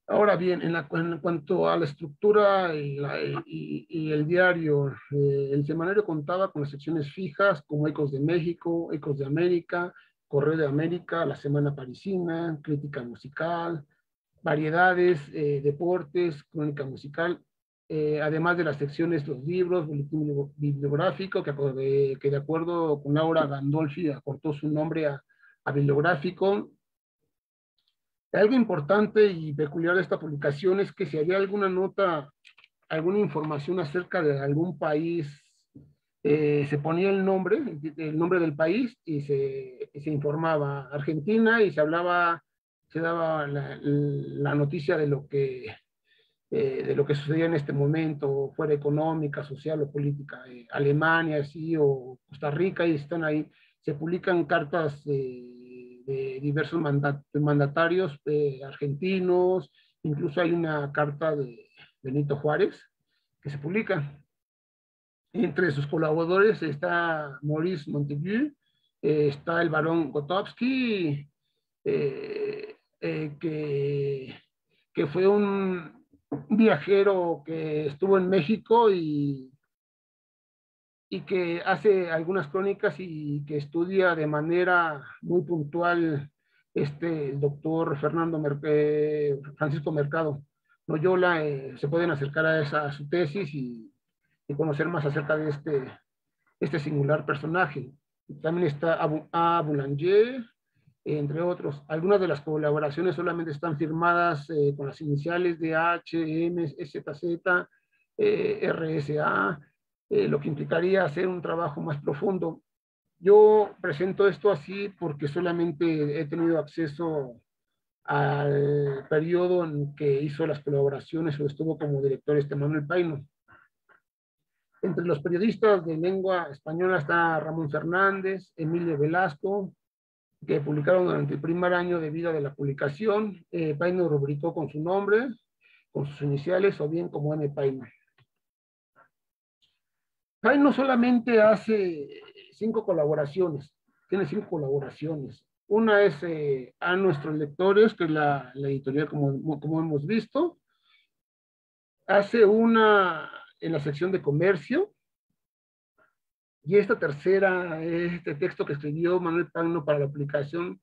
Ahora bien, en, cuanto a la estructura y, el diario, eh, el semanario contaba con las secciones fijas como Ecos de México, Ecos de América, Correo de América, La Semana Parisina, Crítica Musical, Variedades, eh, Deportes, Crónica Musical, eh, además de las secciones Los Libros, Boletín Bibliográfico, que, que de acuerdo con Laura Gandolfi acortó su nombre a, a Bibliográfico, algo importante y peculiar de esta publicación es que si había alguna nota, alguna información acerca de algún país, eh, se ponía el nombre, el nombre del país y se, se informaba Argentina y se hablaba, se daba la, noticia de lo que eh, de lo que sucedía en este momento, fuera económica, social o política. Eh, Alemania, sí, o Costa Rica, y están ahí. Se publican cartas de diversos mandatarios eh, argentinos, incluso hay una carta de Benito Juárez que se publica. Entre sus colaboradores está Maurice Montaigu, eh, está el barón Gotowski, eh, que, que fue un viajero que estuvo en México y y que hace algunas crónicas y que estudia de manera muy puntual este doctor Fernando Francisco Mercado. Loyola eh, se pueden acercar a esa su tesis y, conocer más acerca de este, este singular personaje. También está A. Boulanger, entre otros. Algunas de las colaboraciones solamente están firmadas eh, con las iniciales de H, M, ZZ, eh, RSA, eh, lo que implicaría hacer un trabajo más profundo. Yo presento esto así porque solamente he tenido acceso al periodo en que hizo las colaboraciones o estuvo como director este Manuel Paino. Entre los periodistas de lengua española está Ramón Fernández, Emilio Velasco, que publicaron durante el primer año de vida de la publicación. Eh, Paino rubricó con su nombre, con sus iniciales o bien como M. Paino. No solamente hace cinco colaboraciones, tiene cinco colaboraciones. Una es eh, a nuestros lectores, que es la, editorial como, como hemos visto. Hace una en la sección de comercio. Y esta tercera es este texto que escribió Manuel Pagno para la aplicación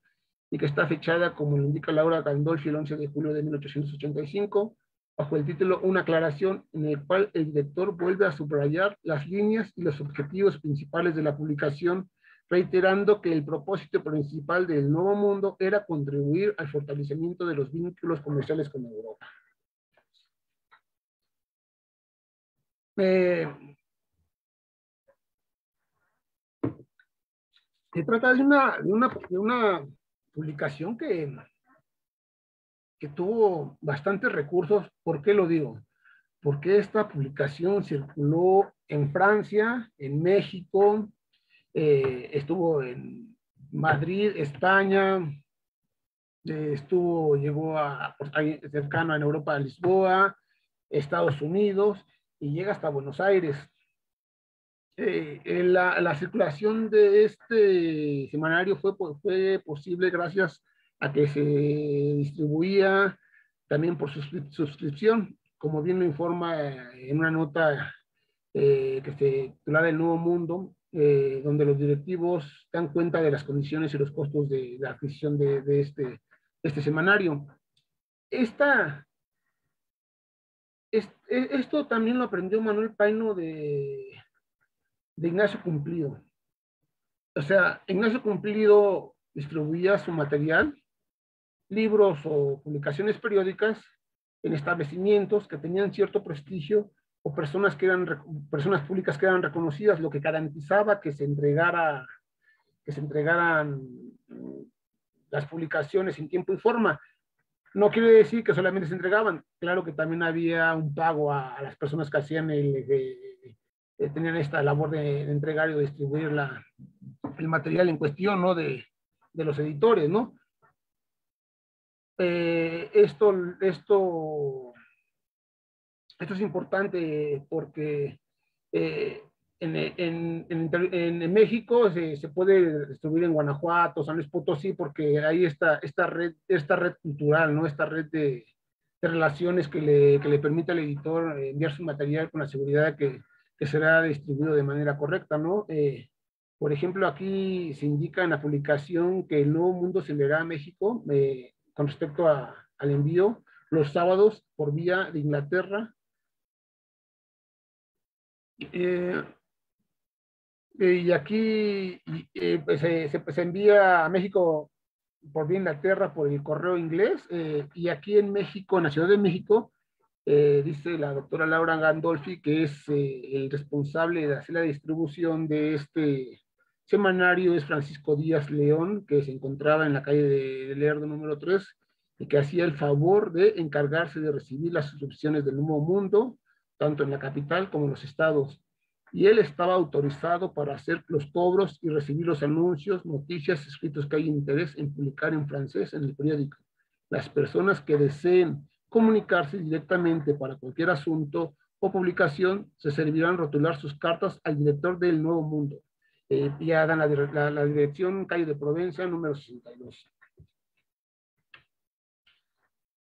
y que está fechada, como lo indica Laura Gandolfi, el 11 de julio de 1885 bajo el título Una aclaración en el cual el director vuelve a subrayar las líneas y los objetivos principales de la publicación, reiterando que el propósito principal del Nuevo Mundo era contribuir al fortalecimiento de los vínculos comerciales con Europa. Se trata de una, de una publicación que tuvo bastantes recursos. ¿Por qué lo digo? Porque esta publicación circuló en Francia, en México, eh, estuvo en Madrid, España, eh, estuvo, llegó a, cercano en Europa, a Lisboa, Estados Unidos, y llega hasta Buenos Aires. Eh, la, la, circulación de este semanario fue, fue posible gracias a que se distribuía también por suscripción, como bien lo informa eh, en una nota eh, que se titula El Nuevo Mundo, eh, donde los directivos dan cuenta de las condiciones y los costos de, la adquisición de, este, este semanario. Esta, esto también lo aprendió Manuel Paino de, de Ignacio Cumplido. O sea, Ignacio Cumplido distribuía su material libros o publicaciones periódicas en establecimientos que tenían cierto prestigio o personas que eran personas públicas que eran reconocidas, lo que garantizaba que se entregara que se entregaran mm, las publicaciones en tiempo y forma. no quiere decir que solamente se entregaban, claro que también había un pago a, las personas que hacían el, eh, tenían esta labor de, entregar y de distribuir la, el material en cuestión, ¿no? De, de los editores, ¿no? Eh, esto, esto, esto es importante porque eh, en, en, en, México se, se, puede distribuir en Guanajuato, San Luis Potosí, porque hay esta, esta, red, esta red cultural, ¿no? esta red de, de relaciones que le, que le, permite al editor enviar su material con la seguridad que, que será distribuido de manera correcta. ¿no? Eh, por ejemplo, aquí se indica en la publicación que el Nuevo Mundo se enviará a México eh, con respecto a, al envío los sábados por vía de Inglaterra. Eh, y aquí eh, pues, se, envía a México por vía Inglaterra por el correo inglés y aquí en México, en la Ciudad de México, dice la doctora Laura Gandolfi que es el responsable de hacer la distribución de este semanario es Francisco Díaz León, que se encontraba en la calle de Lerdo número 3 y que hacía el favor de encargarse de recibir las suscripciones del Nuevo Mundo, tanto en la capital como en los estados. Y él estaba autorizado para hacer los cobros y recibir los anuncios, noticias, escritos que hay interés en publicar en francés en el periódico. Las personas que deseen comunicarse directamente para cualquier asunto o publicación se servirán rotular sus cartas al director del Nuevo Mundo eh, ya hagan la, la, dirección calle de Provencia, número 62.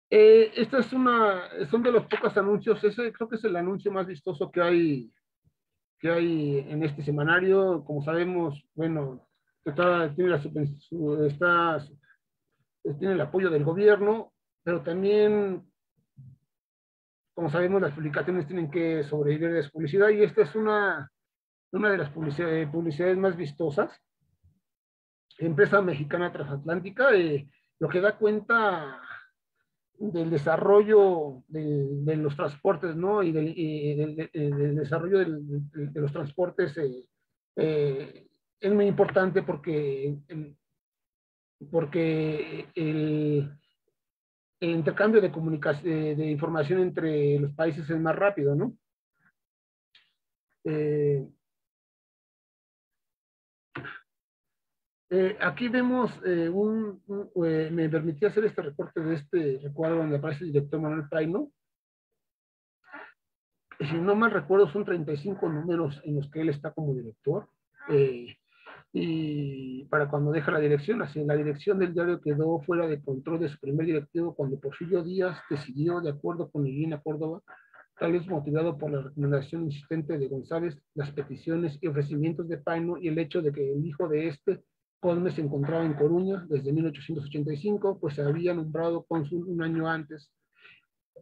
Eh, esta es una, son de los pocos anuncios, ese creo que es el anuncio más vistoso que hay, que hay en este semanario. Como sabemos, bueno, está, tiene, la, está, tiene el apoyo del gobierno, pero también, como sabemos, las publicaciones tienen que sobrevivir de su publicidad y esta es una, una de las publicidades, publicidades más vistosas, empresa mexicana transatlántica, eh, lo que da cuenta del desarrollo de, los transportes, ¿no? Y del, desarrollo de los transportes eh, eh, es muy importante porque, porque el, intercambio de comunicación, de, información entre los países es más rápido, ¿no? Eh, aquí vemos eh, un, eh, me permití hacer este reporte de este recuadro donde aparece el director Manuel Paino. Si no mal recuerdo, son 35 números en los que él está como director. y para cuando deja la dirección, así la dirección del diario quedó fuera de control de su primer directivo cuando Porfirio Díaz decidió, de acuerdo con Irina Córdoba, tal vez motivado por la recomendación insistente de González, las peticiones y ofrecimientos de Paino y el hecho de que el hijo de este Cosme se encontraba en Coruña desde 1885, pues se había nombrado cónsul un año antes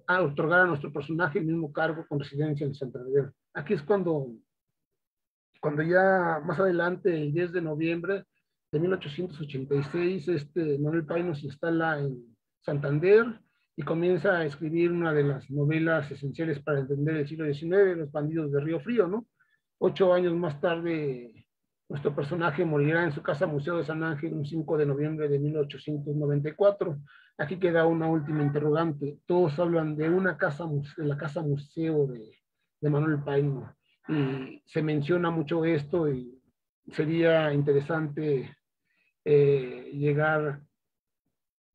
a otorgar a nuestro personaje el mismo cargo con residencia en Santander. Aquí es cuando, cuando ya más adelante, el 10 de noviembre de 1886, este Manuel Paino se instala en Santander y comienza a escribir una de las novelas esenciales para entender el siglo XIX, Los bandidos de Río Frío, ¿no? Ocho años más tarde nuestro personaje morirá en su casa Museo de San Ángel un 5 de noviembre de 1894. Aquí queda una última interrogante. Todos hablan de una casa, de la casa museo de, Manuel Paino. Y se menciona mucho esto y sería interesante eh, llegar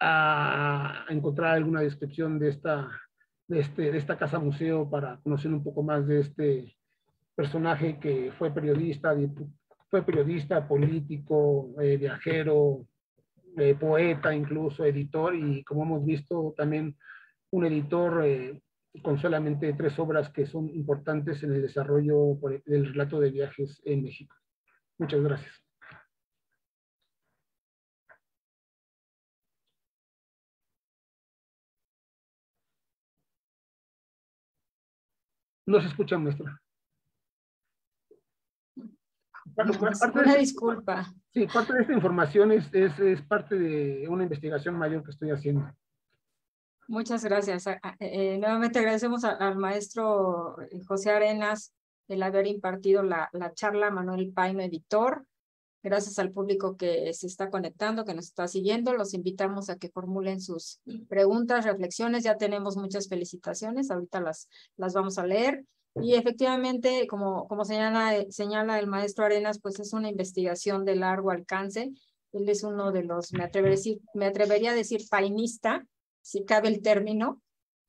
a, encontrar alguna descripción de esta, de, este, de esta casa museo para conocer un poco más de este personaje que fue periodista, fue periodista, político, eh, viajero, eh, poeta, incluso editor, y como hemos visto también un editor eh, con solamente tres obras que son importantes en el desarrollo del relato de viajes en México. Muchas gracias. No se escucha, maestra. Una disculpa. Sí, parte de esta información es, es, es, parte de una investigación mayor que estoy haciendo. Muchas gracias. Eh, eh, nuevamente agradecemos al maestro José Arenas el haber impartido la, la charla, Manuel Paino, editor. Gracias al público que se está conectando, que nos está siguiendo. Los invitamos a que formulen sus preguntas, reflexiones. Ya tenemos muchas felicitaciones. Ahorita las, las vamos a leer. Y efectivamente, como, como señala, señala el maestro Arenas, pues es una investigación de largo alcance. Él es uno de los, me atrevería a decir, me atrevería a decir painista, si cabe el término,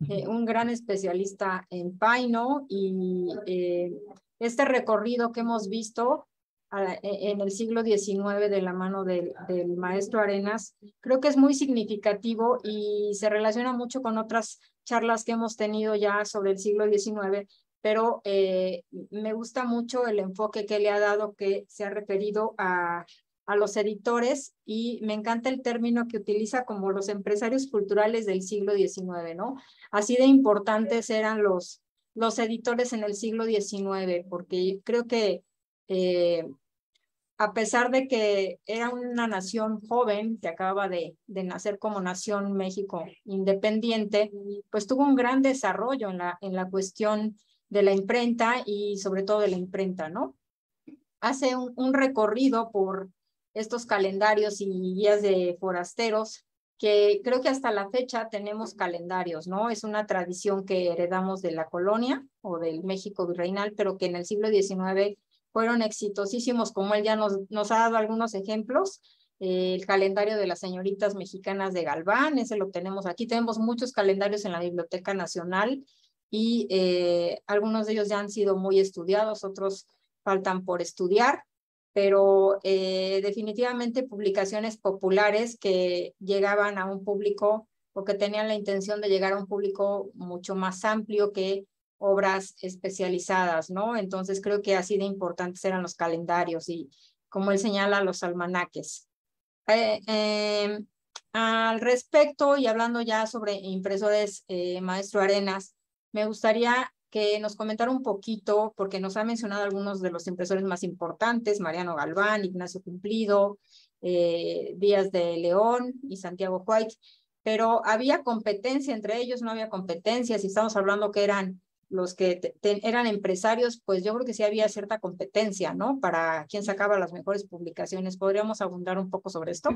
eh, un gran especialista en paino y eh, este recorrido que hemos visto e, en el siglo XIX de la mano del, del, maestro Arenas, creo que es muy significativo y se relaciona mucho con otras charlas que hemos tenido ya sobre el siglo XIX, pero eh, me gusta mucho el enfoque que le ha dado que se ha referido a, a los editores y me encanta el término que utiliza como los empresarios culturales del siglo XIX, ¿no? Así de importantes eran los, los editores en el siglo XIX, porque creo que eh, a pesar de que era una nación joven que acaba de, de, nacer como nación México independiente, pues tuvo un gran desarrollo en la, en la cuestión de la imprenta y sobre todo de la imprenta, ¿no? Hace un, recorrido por estos calendarios y guías de forasteros que creo que hasta la fecha tenemos calendarios, ¿no? Es una tradición que heredamos de la colonia o del México virreinal, pero que en el siglo XIX fueron exitosísimos, como él ya nos, nos ha dado algunos ejemplos. Eh, el calendario de las señoritas mexicanas de Galván, ese lo tenemos aquí. Tenemos muchos calendarios en la Biblioteca Nacional y eh, algunos de ellos ya han sido muy estudiados, otros faltan por estudiar pero eh, definitivamente publicaciones populares que llegaban a un público o que tenían la intención de llegar a un público mucho más amplio que obras especializadas, ¿no? Entonces creo que así de importantes eran los calendarios y, como él señala, los almanaques. Eh, em, al respecto, y hablando ya sobre impresores, maestro Arenas, me gustaría que nos comentara un poquito, porque nos ha mencionado algunos de los impresores más importantes, Mariano Galván, Ignacio Cumplido, eh, Díaz de León y Santiago White, pero había competencia entre ellos, no había competencia, si estamos hablando que eran los que eran empresarios, pues yo creo que sí había cierta competencia, ¿no? Para quién sacaba las mejores publicaciones. ¿Podríamos abundar un poco sobre esto?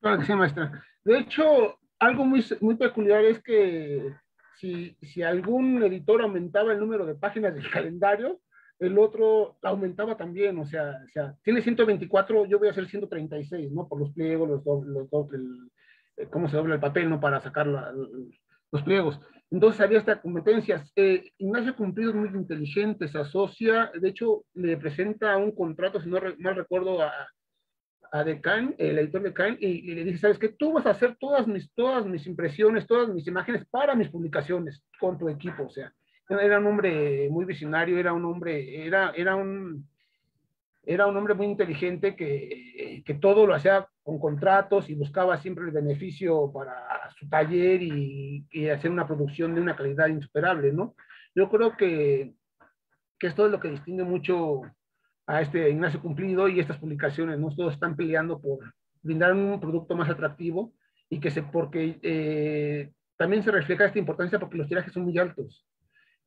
Claro que sí, maestra. De hecho, algo muy, muy peculiar es que si, si algún editor aumentaba el número de páginas del calendario, el otro aumentaba también, o sea, o sea, tiene 124, yo voy a hacer 136, ¿no? Por los pliegos, los, los, eh, cómo se dobla el papel, ¿no? Para sacar los pliegos. Entonces había esta competencia. Eh, Ignacio Cumplido es muy inteligente, se asocia, de hecho, le presenta un contrato, si no mal recuerdo, a, a Decan, el editor de Decan, y, le dice, ¿sabes qué? Tú vas a hacer todas mis, todas mis impresiones, todas mis imágenes para mis publicaciones con tu equipo, o sea, era un hombre muy visionario, era un hombre, era, era un, era un hombre muy inteligente que, que todo lo hacía con contratos y buscaba siempre el beneficio para su taller y, y hacer una producción de una calidad insuperable, ¿no? Yo creo que, que esto es lo que distingue mucho a este Ignacio Cumplido y estas publicaciones, ¿no? Todos están peleando por brindar un producto más atractivo y que se, porque eh, también se refleja esta importancia porque los tirajes son muy altos.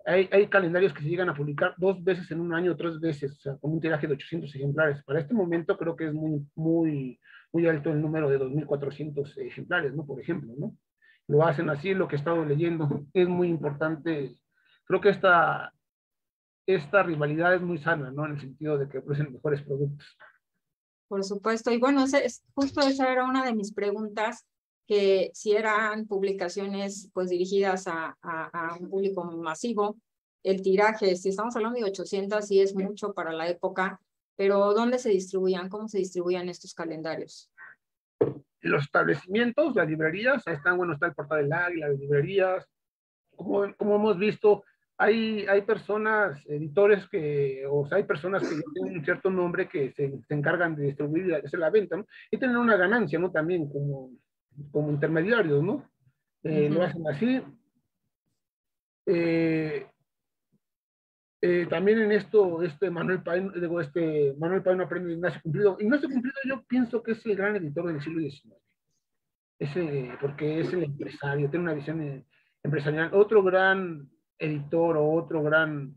Hay, hay, calendarios que se llegan a publicar dos veces en un año, tres veces, o sea, con un tiraje de 800 ejemplares. Para este momento creo que es muy, muy, muy alto el número de 2.400 ejemplares, ¿no? Por ejemplo, ¿no? Lo hacen así, lo que he estado leyendo. Es muy importante. Creo que esta, esta rivalidad es muy sana, ¿no? En el sentido de que ofrecen mejores productos. Por supuesto, y bueno, justo esa era una de mis preguntas, que si eran publicaciones pues dirigidas a, a, a un público masivo, el tiraje, si estamos hablando de 800, sí es mucho para la época, pero ¿dónde se distribuían? ¿Cómo se distribuían estos calendarios? Los establecimientos, las librerías, ahí están, bueno, está el portal del águila, las librerías, como, como hemos visto, hay, hay personas, editores que, o sea, hay personas que tienen un cierto nombre que se, se encargan de distribuir y hacer la venta, ¿no? Y tener una ganancia, ¿no? También como, como intermediarios, ¿no? Eh, uh -huh. Lo hacen así. Eh, eh, también en esto, este Manuel Paino, digo, este Manuel Paino aprende Ignacio Cumplido. Ignacio Cumplido yo pienso que es el gran editor del siglo XIX. Ese, porque es el empresario, tiene una visión empresarial. Otro gran editor o otro gran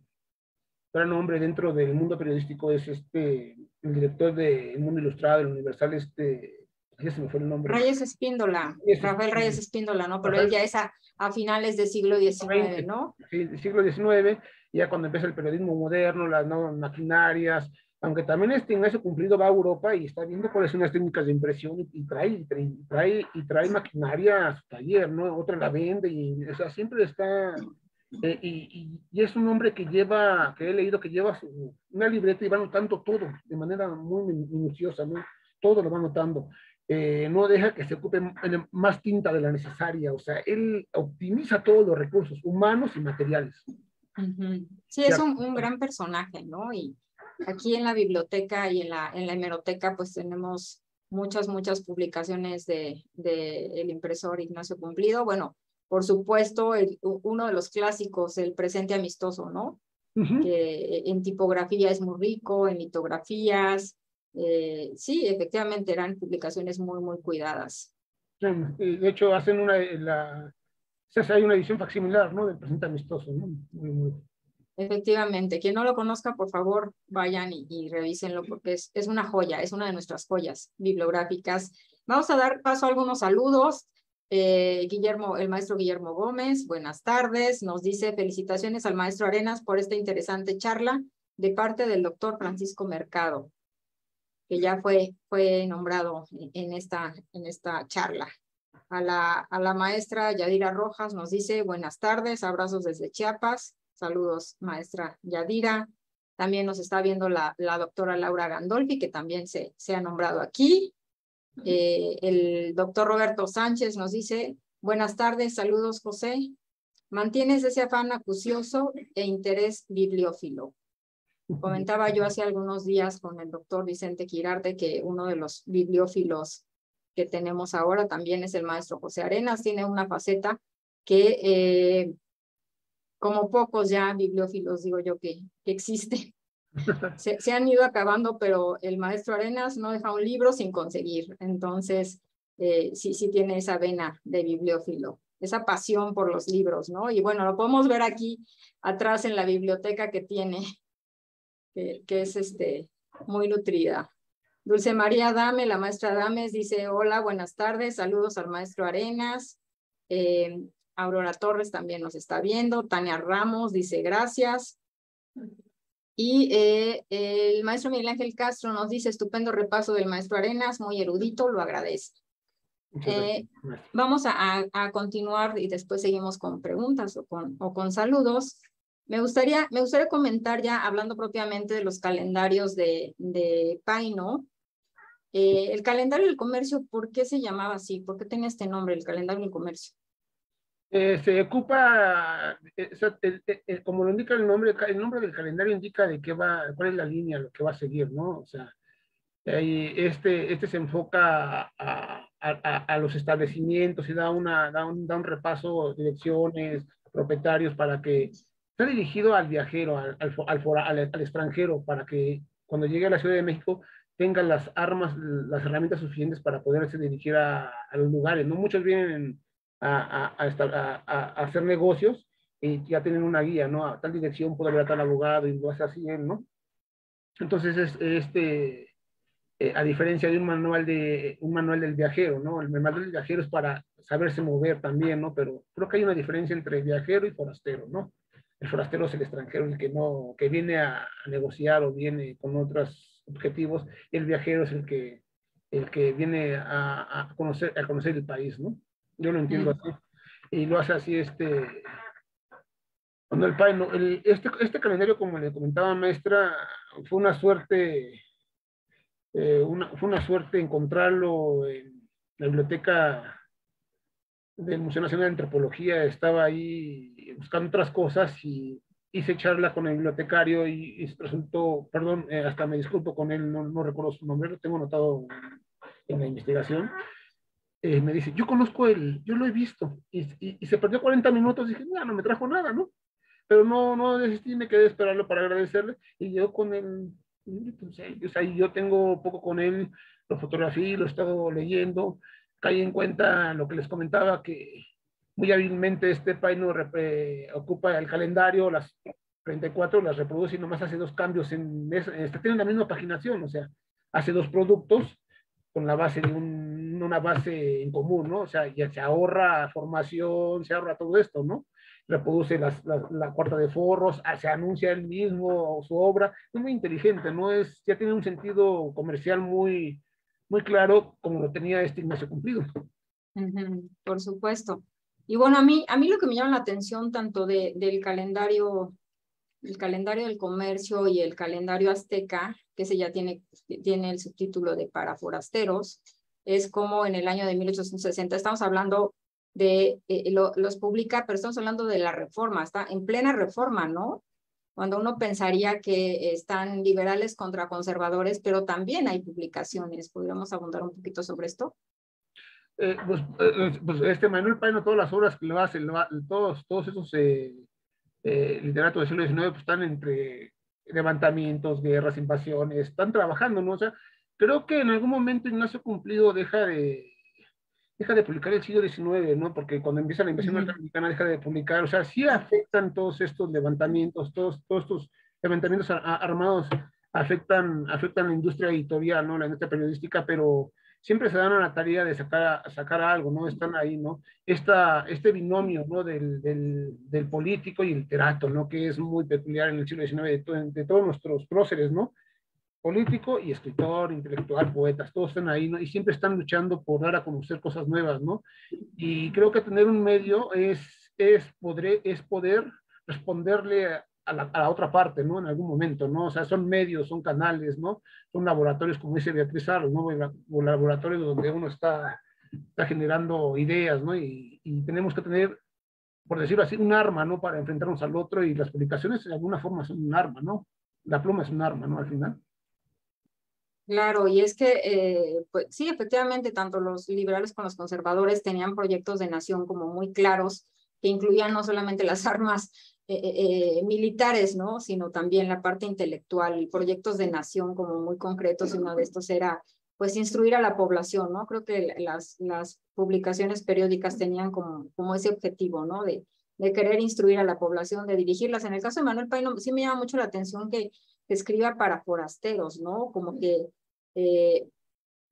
gran hombre dentro del mundo periodístico es este, el director del Mundo Ilustrado, el Universal, este, ya se me fue el nombre. Reyes Espíndola, Rafael Reyes Espíndola, ¿no? Pero él ya es a, a, finales del siglo XIX, ¿no? Sí, del siglo XIX, ya cuando empieza el periodismo moderno, las nuevas maquinarias, aunque también este en eso cumplido va a Europa y está viendo cuáles son las técnicas de impresión y, trae, y trae, y trae, maquinaria a su taller, ¿no? Otra la vende y, o sea, siempre está eh, y, y, es un hombre que lleva, que he leído que lleva una libreta y va anotando todo de manera muy minuciosa, ¿no? Todo lo va anotando. Eh, no deja que se ocupe más tinta de la necesaria, o sea, él optimiza todos los recursos humanos y materiales. Sí, es un, un, gran personaje, ¿no? Y aquí en la biblioteca y en la, en la hemeroteca, pues tenemos muchas, muchas publicaciones de, de el impresor Ignacio Cumplido. Bueno, por supuesto, uno de los clásicos, el presente amistoso, ¿no? Que en tipografía es muy rico, en litografías. Eh, sí, efectivamente eran publicaciones muy, muy cuidadas. De hecho, hacen una, la, hay una edición facsimilar, ¿no? Del presente amistoso, ¿no? Muy, muy... Efectivamente, quien no lo conozca, por favor, vayan y, y revísenlo porque es, es una joya, es una de nuestras joyas bibliográficas. Vamos a dar paso a algunos saludos. Eh, Guillermo, el maestro Guillermo Gómez, buenas tardes. Nos dice felicitaciones al maestro Arenas por esta interesante charla de parte del doctor Francisco Mercado, que ya fue, fue nombrado en esta, en esta charla. A la, a la maestra Yadira Rojas nos dice buenas tardes, abrazos desde Chiapas. Saludos, maestra Yadira. También nos está viendo la, la doctora Laura Gandolfi, que también se, se ha nombrado aquí. Eh, el doctor Roberto Sánchez nos dice, buenas tardes, saludos José. Mantienes ese afán acucioso e interés bibliófilo. Comentaba yo hace algunos días con el doctor Vicente Quirarte que uno de los bibliófilos que tenemos ahora también es el maestro José Arenas. Tiene una faceta que, eh, como pocos ya bibliófilos, digo yo, que, que existe, se, han ido acabando, pero el maestro Arenas no deja un libro sin conseguir. Entonces, eh, sí, sí tiene esa vena de bibliófilo, esa pasión por los libros, ¿no? Y bueno, lo podemos ver aquí atrás en la biblioteca que tiene, que, es este, muy nutrida. Dulce María Dame, la maestra Dames, dice, hola, buenas tardes, saludos al maestro Arenas. Eh, Aurora Torres también nos está viendo. Tania Ramos dice, gracias. Y eh, el maestro Miguel Ángel Castro nos dice, estupendo repaso del maestro Arenas, muy erudito, lo agradezco. Eh, vamos a, a, continuar y después seguimos con preguntas o con, o con saludos. Me gustaría, me gustaría comentar ya, hablando propiamente de los calendarios de, de Paino, eh, el calendario del comercio, ¿por qué se llamaba así? ¿Por qué tenía este nombre, el calendario del comercio? Eh, se ocupa, eh, como lo indica el nombre, el nombre del calendario indica de qué va, cuál es la línea, lo que va a seguir, ¿no? O sea, este, este se enfoca a, a, los establecimientos y da, una, da, un, da un repaso, direcciones, propietarios, para que está dirigido al viajero, al, al, al, al, extranjero, para que cuando llegue a la Ciudad de México tenga las armas, las herramientas suficientes para poderse dirigir a, a los lugares, ¿no? Muchos vienen a, a, a, hacer negocios y ya tienen una guía, ¿no? A tal dirección puede haber a tal abogado y lo hace así, ¿no? Entonces, es, este, eh, a diferencia de un manual, de, un manual del viajero, ¿no? El manual del viajero es para saberse mover también, ¿no? Pero creo que hay una diferencia entre viajero y forastero, ¿no? El forastero es el extranjero, el que no, que viene a, negociar o viene con otros objetivos, el viajero es el que, el que viene a, a conocer, a conocer el país, ¿no? Yo lo entiendo así. Y lo hace así este... Cuando el padre, el, este, este calendario, como le comentaba maestra, fue una suerte, eh, una, fue una suerte encontrarlo en la biblioteca del Museo Nacional de Antropología. Estaba ahí buscando otras cosas y hice charla con el bibliotecario y, resultó, perdón, eh, hasta me disculpo con él, no, no recuerdo su nombre, lo tengo anotado en la investigación eh, me dice, yo conozco el, yo lo he visto, y, y, se perdió 40 minutos, dije, no, no me trajo nada, ¿no? Pero no, no desistí, me quedé esperarlo para agradecerle, y yo con él, o sea, yo tengo poco con él, lo fotografié, lo he estado leyendo, caí en cuenta lo que les comentaba, que muy hábilmente este país no ocupa el calendario, las 34 las reproduce y nomás hace dos cambios en, esta, tienen la misma paginación, o sea, hace dos productos con la base de una base en común, ¿no? O sea, ya se ahorra formación, se ahorra todo esto, ¿no? Reproduce la, cuarta de forros, ah, se anuncia él mismo su obra, es muy inteligente, ¿no? Es, ya tiene un sentido comercial muy, muy claro como lo tenía este Ignacio Cumplido. por supuesto. Y bueno, a mí, a mí lo que me llama la atención tanto de, del calendario el calendario del comercio y el calendario azteca, que ese ya tiene, tiene el subtítulo de para forasteros, es como en el año de 1860, estamos hablando de, eh, los publica, pero estamos hablando de la reforma, está en plena reforma, ¿no? Cuando uno pensaría que están liberales contra conservadores, pero también hay publicaciones. ¿Podríamos abundar un poquito sobre esto? Eh, pues, eh, pues, este Manuel Paino, todas las obras que lo hace, todos, todos esos eh, literatos del siglo XIX pues, están entre levantamientos, guerras, invasiones, están trabajando, ¿no? O sea, creo que en algún momento Ignacio Cumplido deja de, deja de publicar el siglo XIX, ¿no? Porque cuando empieza la invasión norteamericana deja de publicar, o sea, sí afectan todos estos levantamientos, todos, todos estos levantamientos armados afectan, afectan la industria editorial, ¿no? La industria periodística, pero siempre se dan a la tarea de sacar, sacar algo, ¿no? Están ahí, ¿no? Esta, este binomio, ¿no? Del, del, del, político y el literato, ¿no? Que es muy peculiar en el siglo XIX de, de todos nuestros próceres, ¿no? Político y escritor, intelectual, poetas, todos están ahí, ¿no? Y siempre están luchando por dar a conocer cosas nuevas, ¿no? Y creo que tener un medio es, es, poder, es poder responderle a la, otra parte, ¿no? En algún momento, ¿no? O sea, son medios, son canales, ¿no? Son laboratorios, como dice Beatriz Aros, ¿no? Laboratorios donde uno está, está generando ideas, ¿no? Y, tenemos que tener, por decirlo así, un arma, ¿no? Para enfrentarnos al otro y las publicaciones de alguna forma son un arma, ¿no? La pluma es un arma, ¿no? Al final. Claro, y es que, eh, pues sí, efectivamente, tanto los liberales como los conservadores tenían proyectos de nación como muy claros, que incluían no solamente las armas eh, eh, militares, ¿no? Sino también la parte intelectual, proyectos de nación como muy concretos, y uno de estos era pues instruir a la población, ¿no? Creo que las, las publicaciones periódicas tenían como, como ese objetivo, ¿no? De, de querer instruir a la población, de dirigirlas. En el caso de Manuel Paino, sí me llama mucho la atención que, escriba para forasteros, ¿no? Como que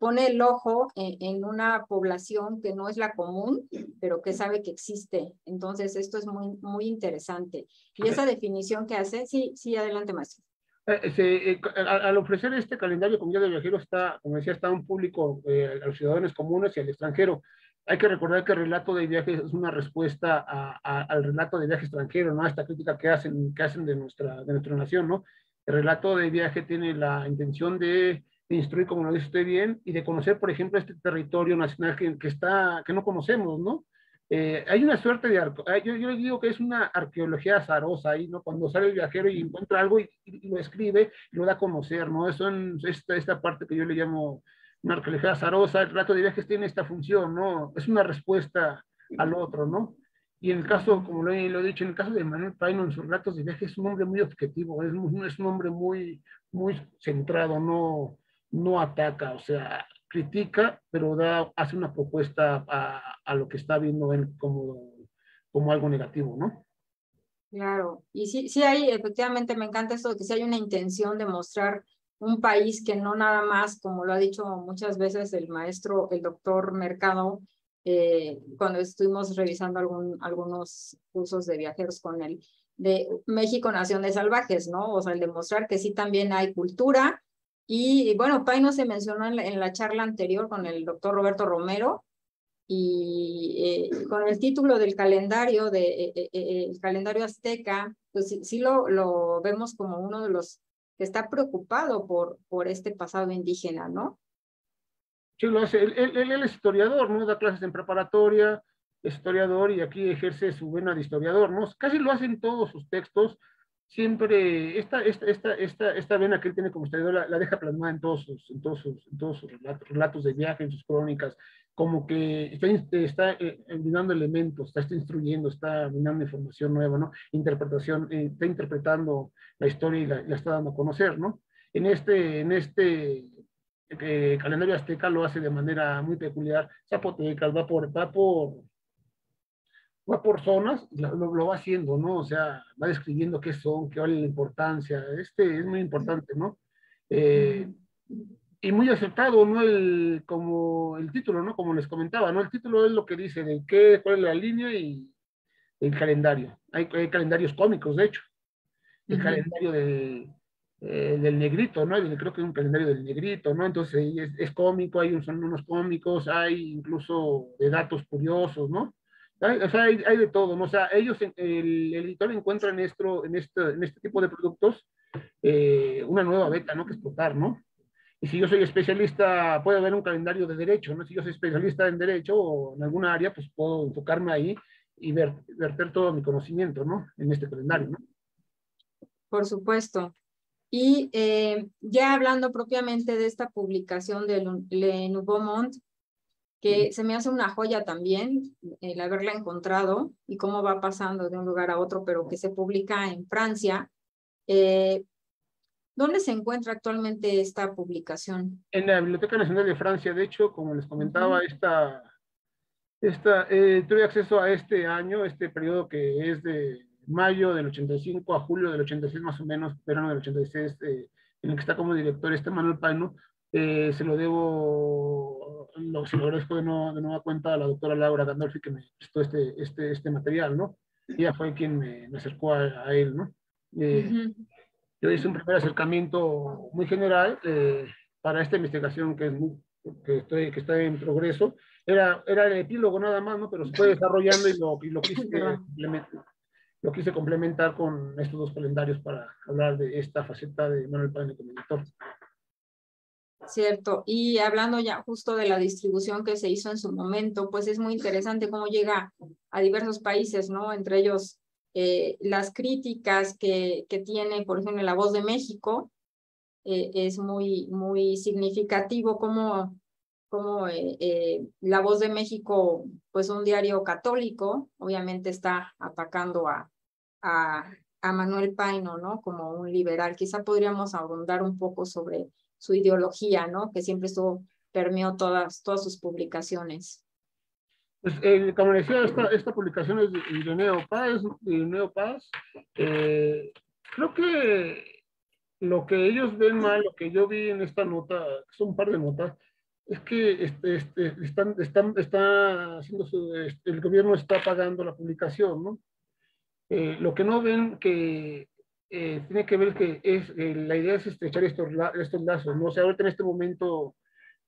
pone el ojo en, una población que no es la común, pero que sabe que existe. Entonces, esto es muy, muy interesante. Y esa definición que hace, sí, sí, adelante, maestro. Eh, eh, al ofrecer este calendario como de viajeros está, como decía, está un público eh, a los ciudadanos comunes y al extranjero. Hay que recordar que el relato de viajes es una respuesta al relato de viaje extranjero, ¿no? A esta crítica que hacen, que hacen de, nuestra, de nuestra nación, ¿no? El relato de viaje tiene la intención de instruir, como lo dice usted bien, y de conocer, por ejemplo, este territorio nacional que, está, que no conocemos, ¿no? Eh, hay una suerte de, yo, yo digo que es una arqueología azarosa ahí, ¿no? Cuando sale el viajero y encuentra algo y, lo escribe, y lo da a conocer, ¿no? Eso es esta, esta parte que yo le llamo una arqueología azarosa, el rato de viajes tiene esta función, ¿no? Es una respuesta al otro, ¿no? Y en el caso, como lo he, lo he, dicho, en el caso de Manuel Paino, en sus relatos de viajes, es un hombre muy objetivo, es, es un hombre muy, muy centrado, no, no ataca, o sea, critica, pero da, hace una propuesta a, a lo que está viendo él como, como algo negativo, ¿no? Claro, y sí, sí hay, efectivamente me encanta esto de que sí hay una intención de mostrar un país que no nada más, como lo ha dicho muchas veces el maestro, el doctor Mercado, eh, cuando estuvimos revisando algún, algunos cursos de viajeros con él, de México Nación de Salvajes, ¿no? O sea, el demostrar que sí también hay cultura, y bueno, no se mencionó en la, charla anterior con el doctor Roberto Romero y eh, con el título del calendario, de, eh, eh, el calendario azteca, pues sí, lo, lo vemos como uno de los que está preocupado por, por este pasado indígena, ¿no? Sí, lo hace. Él, él, es historiador, ¿no? Da clases en preparatoria, historiador y aquí ejerce su vena de historiador, ¿no? Casi lo hacen todos sus textos siempre, esta, esta, esta, esta, esta vena que él tiene como historiador la, deja plasmada en todos sus, en todos sus, en todos sus relatos, de viaje, en sus crónicas, como que está, está eh, elementos, está, instruyendo, está dando información nueva, ¿no? Interpretación, eh, está interpretando la historia y la, está dando a conocer, ¿no? En este, en este eh, calendario azteca lo hace de manera muy peculiar, zapotecas, va por, va por va por zonas, lo, lo, va haciendo, ¿no? O sea, va describiendo qué son, qué vale la importancia. Este es muy importante, ¿no? Eh, y muy aceptado, ¿no? El, como el título, ¿no? Como les comentaba, ¿no? El título es lo que dice de qué, cuál es la línea y el calendario. Hay, hay calendarios cómicos, de hecho. El calendario de, eh, del negrito, ¿no? Creo que es un calendario del negrito, ¿no? Entonces es, es cómico, hay son unos cómicos, hay incluso de datos curiosos, ¿no? Hay, o sea, hay, hay, de todo, ¿no? O sea, ellos, el, editor encuentra en, esto, en, este, en este tipo de productos eh, una nueva beta, ¿no? Que explotar, ¿no? Y si yo soy especialista, puede haber un calendario de derecho, ¿no? Si yo soy especialista en derecho o en alguna área, pues puedo enfocarme ahí y ver, verter todo mi conocimiento, ¿no? En este calendario, ¿no? Por supuesto. Y eh, ya hablando propiamente de esta publicación de Le Nouveau Monde, que se me hace una joya también el haberla encontrado y cómo va pasando de un lugar a otro, pero que se publica en Francia. Eh, ¿Dónde se encuentra actualmente esta publicación? En la Biblioteca Nacional de Francia, de hecho, como les comentaba, esta, esta, eh, tuve acceso a este año, este periodo que es de mayo del 85 a julio del 86 más o menos, verano del 86, eh, en el que está como director este Manuel Paino, eh, se lo debo, lo, se lo agradezco de, no, de nueva cuenta a la doctora Laura Gandolfi que me prestó este, este, este material, ¿no? Ella fue quien me, me acercó a, a, él, ¿no? Eh, yo hice un primer acercamiento muy general eh, para esta investigación que, es que, estoy, que está en progreso. Era, era el epílogo nada más, ¿no? Pero se fue desarrollando y lo, y lo, quise, lo quise complementar con estos dos calendarios para hablar de esta faceta de Manuel Páez como editor. Cierto, y hablando ya justo de la distribución que se hizo en su momento, pues es muy interesante cómo llega a diversos países, ¿no? Entre ellos eh, las críticas que, que, tiene, por ejemplo, La Voz de México, eh, es muy, muy significativo como, como eh, La Voz de México, pues un diario católico, obviamente está atacando a, a, a Manuel Paino, ¿no? Como un liberal. Quizá podríamos abundar un poco sobre su ideología, ¿no? Que siempre estuvo, permeó todas, todas sus publicaciones. Pues, eh, como decía, esta, esta publicación es de Ireneo Paz, de Paz. Eh, creo que lo que ellos ven mal, lo que yo vi en esta nota, son un par de notas, es que este, este, están, están, está haciendo su, este, el gobierno está pagando la publicación, ¿no? Eh, lo que no ven que eh, tiene que ver que es, eh, la idea es estrechar estos, estos lazos, ¿no? O sea, ahorita en este momento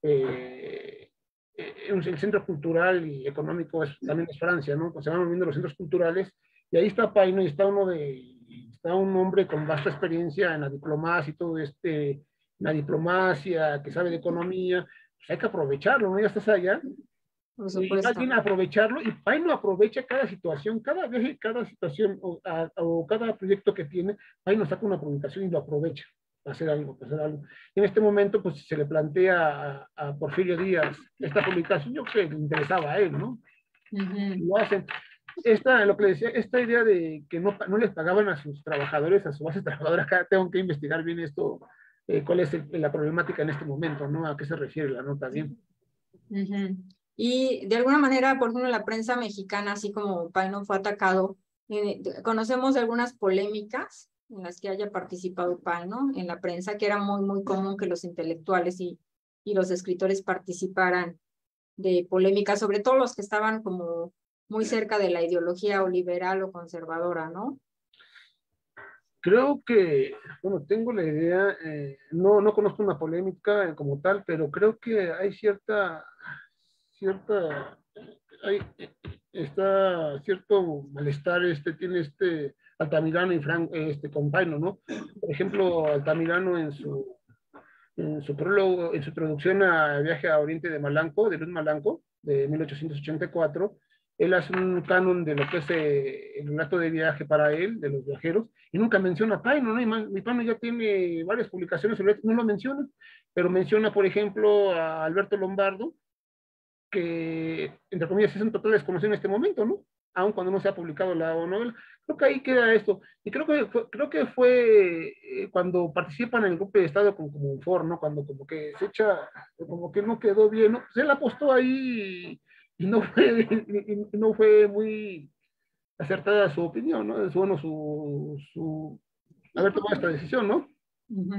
el centro cultural y económico es, también es Francia, ¿no? se van moviendo los centros culturales y ahí está Paino y está uno de, está un hombre con vasta experiencia en la diplomacia y todo este, la diplomacia, que sabe de economía, pues hay que aprovecharlo, ¿no? Ya estás allá. Por supuesto. Y alguien aprovecharlo y Paino aprovecha cada situación, cada viaje, cada situación o, o, cada proyecto que tiene, Paino saca una publicación y lo aprovecha hacer algo, hacer algo. Y en este momento, pues se le plantea a, Porfirio Díaz esta publicación, yo creo que le interesaba a él, ¿no? Lo hacen. Esta, lo que le decía, esta idea de que no, no les pagaban a sus trabajadores, a su base trabajadora, acá tengo que investigar bien esto, eh, cuál es la problemática en este momento, ¿no? ¿A qué se refiere la nota bien? Y de alguna manera, por ejemplo, la prensa mexicana, así como Paino fue atacado, eh, conocemos algunas polémicas en las que haya participado ¿no? en la prensa, que era muy, muy común que los intelectuales y, y los escritores participaran de polémicas, sobre todo los que estaban como muy cerca de la ideología o liberal o conservadora, ¿no? Creo que, bueno, tengo la idea, eh, no, no conozco una polémica como tal, pero creo que hay cierta, cierta, hay, está cierto malestar, este, tiene este, Altamirano y Frank, este, Compaino, ¿no? Por ejemplo, Altamirano en su, en su prólogo, en su introducción a Viaje a Oriente de Malanco, de Luz Malanco, de 1884, él hace un canon de lo que es eh, el relato de viaje para él, de los viajeros, y nunca menciona a Paino, ¿no? Mi Paino ya tiene varias publicaciones sobre no lo menciona, pero menciona, por ejemplo, a Alberto Lombardo, que, entre comillas, es un total desconocido en este momento, ¿no? Aun cuando no se ha publicado la novela. Creo que ahí queda esto. Y creo que fue, creo que fue eh, cuando participan en el golpe de Estado con como un for, ¿no? Cuando como que se echa, como que no quedó bien, ¿no? Pues la apostó ahí no, fue, y, no fue muy, acertada su opinión, ¿no? Es bueno su, su haber tomado esta decisión, ¿no?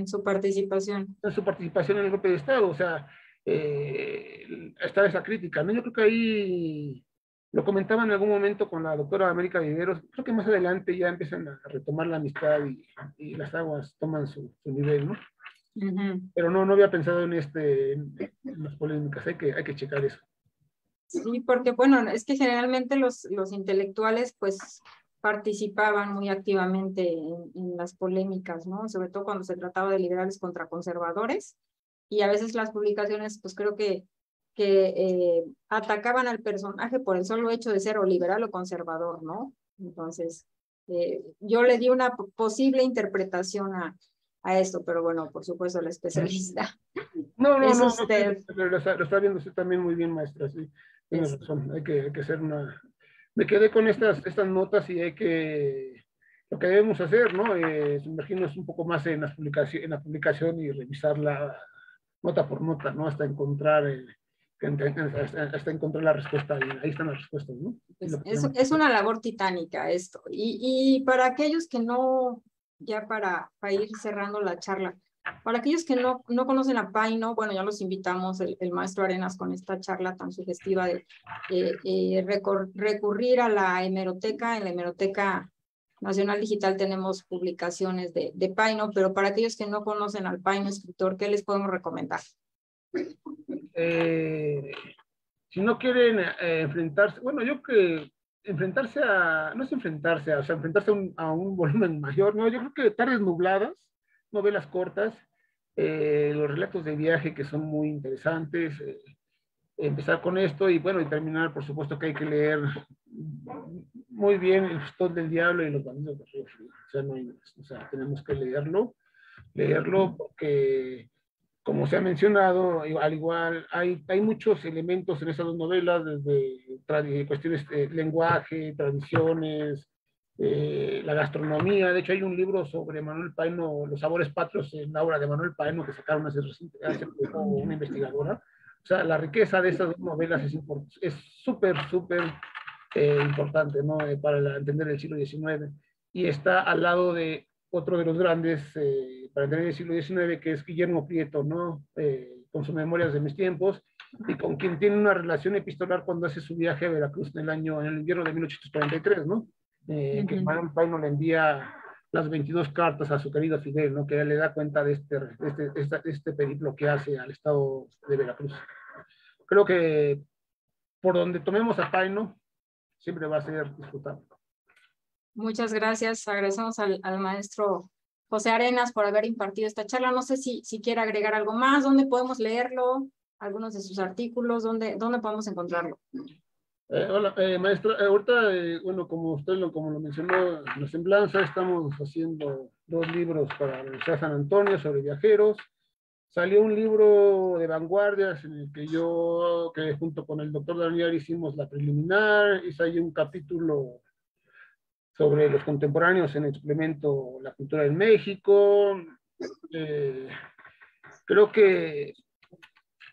su participación. Su participación en el golpe de Estado, o sea, eh, está esa crítica, ¿no? Yo creo que ahí lo comentaba en algún momento con la doctora América Viveros, creo que más adelante ya empiezan a retomar la amistad y, las aguas toman su, nivel, ¿no? Pero no, no había pensado en, este, en, las polémicas, hay que, hay que checar eso. Sí, porque bueno, es que generalmente los, los intelectuales pues participaban muy activamente en, las polémicas, ¿no? Sobre todo cuando se trataba de liberales contra conservadores y a veces las publicaciones pues creo que, que eh, atacaban al personaje por el solo hecho de ser o liberal o conservador, ¿no? Entonces, eh, yo le di una posible interpretación a, a esto, pero bueno, por supuesto, la especialista. No, no, no, lo, está, viendo usted también muy bien, maestra, sí, tiene razón, hay que, hay que hacer una... Me quedé con estas, estas notas y hay que, lo que debemos hacer, ¿no? Eh, sumergirnos un poco más en, las publicación, en la publicación y revisarla nota por nota, ¿no? Hasta encontrar... el hasta encontrar la respuesta y ahí están las respuestas, ¿no? Es, es, una labor titánica esto. Y, y, para aquellos que no, ya para, para ir cerrando la charla, para aquellos que no, no conocen a Paino, bueno, ya los invitamos, el, maestro Arenas, con esta charla tan sugestiva de eh, recurrir a la hemeroteca. En la hemeroteca nacional digital tenemos publicaciones de, de Paino, pero para aquellos que no conocen al Paino escritor, ¿qué les podemos recomendar? Eh, si no quieren eh, enfrentarse, bueno, yo que enfrentarse a, no es enfrentarse, a, o sea, enfrentarse a un, volumen mayor, no, yo creo que tardes nubladas, novelas cortas, eh, los relatos de viaje que son muy interesantes, empezar con esto y bueno, y terminar, por supuesto que hay que leer muy bien El Stone del Diablo y Los Bandidos de Río O sea, no hay O sea, tenemos que leerlo, leerlo porque como se ha mencionado, al igual hay, hay muchos elementos en esas dos novelas, desde cuestiones de lenguaje, tradiciones, eh, la gastronomía. De hecho, hay un libro sobre Manuel Paino, Los sabores patrios, en la obra de Manuel Paino, que sacaron hace, hace una investigadora. O sea, la riqueza de esas novelas es súper, súper eh, importante ¿no? Eh, para entender el siglo XIX. Y está al lado de otro de los grandes eh, para entender el siglo XIX, que es Guillermo Prieto, ¿no? Eh, con sus memorias de mis tiempos, y con quien tiene una relación epistolar cuando hace su viaje a Veracruz en el año, en el invierno de 1843, ¿no? Eh, que Manuel Paino le envía las 22 cartas a su querido Fidel, ¿no? Que le da cuenta de este, este, este, este periplo que hace al estado de Veracruz. Creo que por donde tomemos a Paino, siempre va a ser disfrutable. Muchas gracias. Agradecemos al, maestro José Arenas por haber impartido esta charla. No sé si, si quiere agregar algo más. ¿Dónde podemos leerlo? Algunos de sus artículos. ¿Dónde, dónde podemos encontrarlo? Eh, hola, eh, maestra. Eh, ahorita, eh, bueno, como usted lo, como lo mencionó en la semblanza, estamos haciendo dos libros para la Universidad San Antonio sobre viajeros. Salió un libro de vanguardias en el que yo, que junto con el doctor Daniel hicimos la preliminar, hice ahí un capítulo sobre los contemporáneos en el suplemento La Cultura en México. Eh, creo que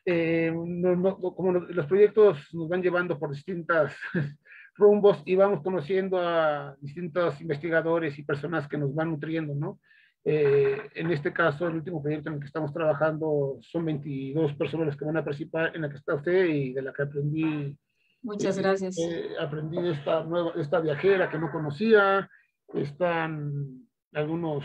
eh, como los proyectos nos van llevando por distintas rumbos y vamos conociendo a distintos investigadores y personas que nos van nutriendo, ¿no? Eh, en este caso, el último proyecto en el que estamos trabajando son 22 personas que van a participar, en la que está usted y de la que aprendí Muchas gracias. Eh, aprendí esta, nueva, esta viajera que no conocía. Están algunos,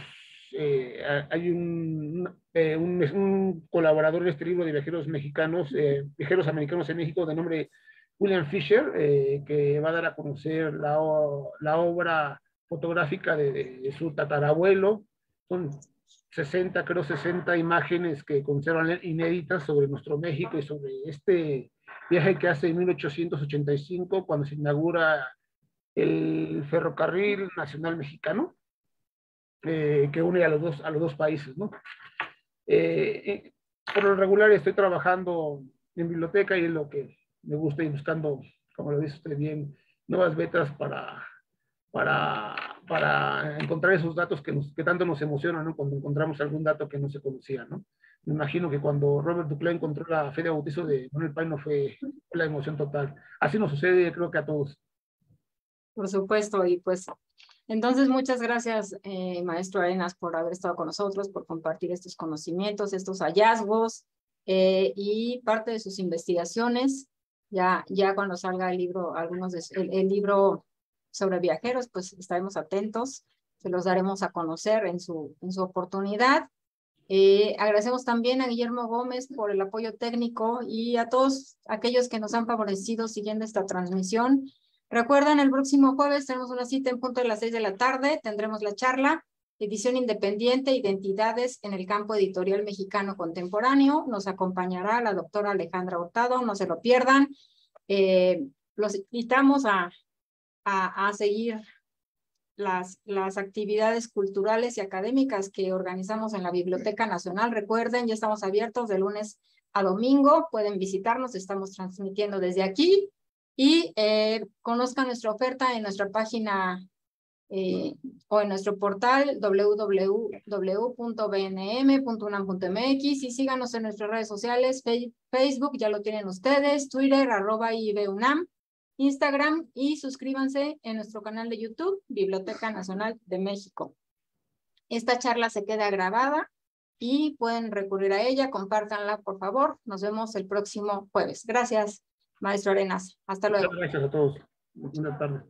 eh, hay un, eh, un, un, colaborador de este libro de viajeros mexicanos, viajeros americanos en México, de nombre William Fisher, que va a dar a conocer la, la obra fotográfica de, de, su tatarabuelo. Son 60, creo 60 imágenes que conservan inéditas sobre nuestro México y sobre este viaje que hace en 1885 cuando se inaugura el ferrocarril nacional mexicano, eh, que une a los dos, a los dos países. ¿no? Eh, por lo regular estoy trabajando en biblioteca y es lo que me gusta y buscando, como lo dice usted bien, nuevas betas para, para, para encontrar esos datos que, nos, que tanto nos emocionan ¿no? cuando encontramos algún dato que no se conocía. ¿no? me imagino que cuando Robert Duclé encontró la fe de bautizo de Manuel Paino fue la emoción total. Así nos sucede, creo que a todos. Por supuesto, y pues entonces muchas gracias, eh, maestro Arenas, por haber estado con nosotros, por compartir estos conocimientos, estos hallazgos eh, y parte de sus investigaciones. Ya, ya cuando salga el libro, algunos de, el, libro sobre viajeros, pues estaremos atentos, se los daremos a conocer en su, en su oportunidad. Eh, agradecemos también a Guillermo Gómez por el apoyo técnico y a todos aquellos que nos han favorecido siguiendo esta transmisión. Recuerden, el próximo jueves tenemos una cita en punto de las seis de la tarde. Tendremos la charla Edición Independiente, Identidades en el campo editorial mexicano contemporáneo. Nos acompañará la doctora Alejandra Hurtado, no se lo pierdan. Eh, los invitamos a, a, a seguir las, las actividades culturales y académicas que organizamos en la Biblioteca Nacional. Recuerden, ya estamos abiertos de lunes a domingo, pueden visitarnos, estamos transmitiendo desde aquí y eh, conozcan nuestra oferta en nuestra página eh, o en nuestro portal www.bnm.unam.mx y síganos en nuestras redes sociales, Facebook, ya lo tienen ustedes, Twitter, arroba IBUNAM, Instagram y suscríbanse en nuestro canal de YouTube, Biblioteca Nacional de México. Esta charla se queda grabada y pueden recurrir a ella, compártanla por favor. Nos vemos el próximo jueves. Gracias. Maestro Arenas. Hasta luego. Muchas gracias a todos. Buenas tardes.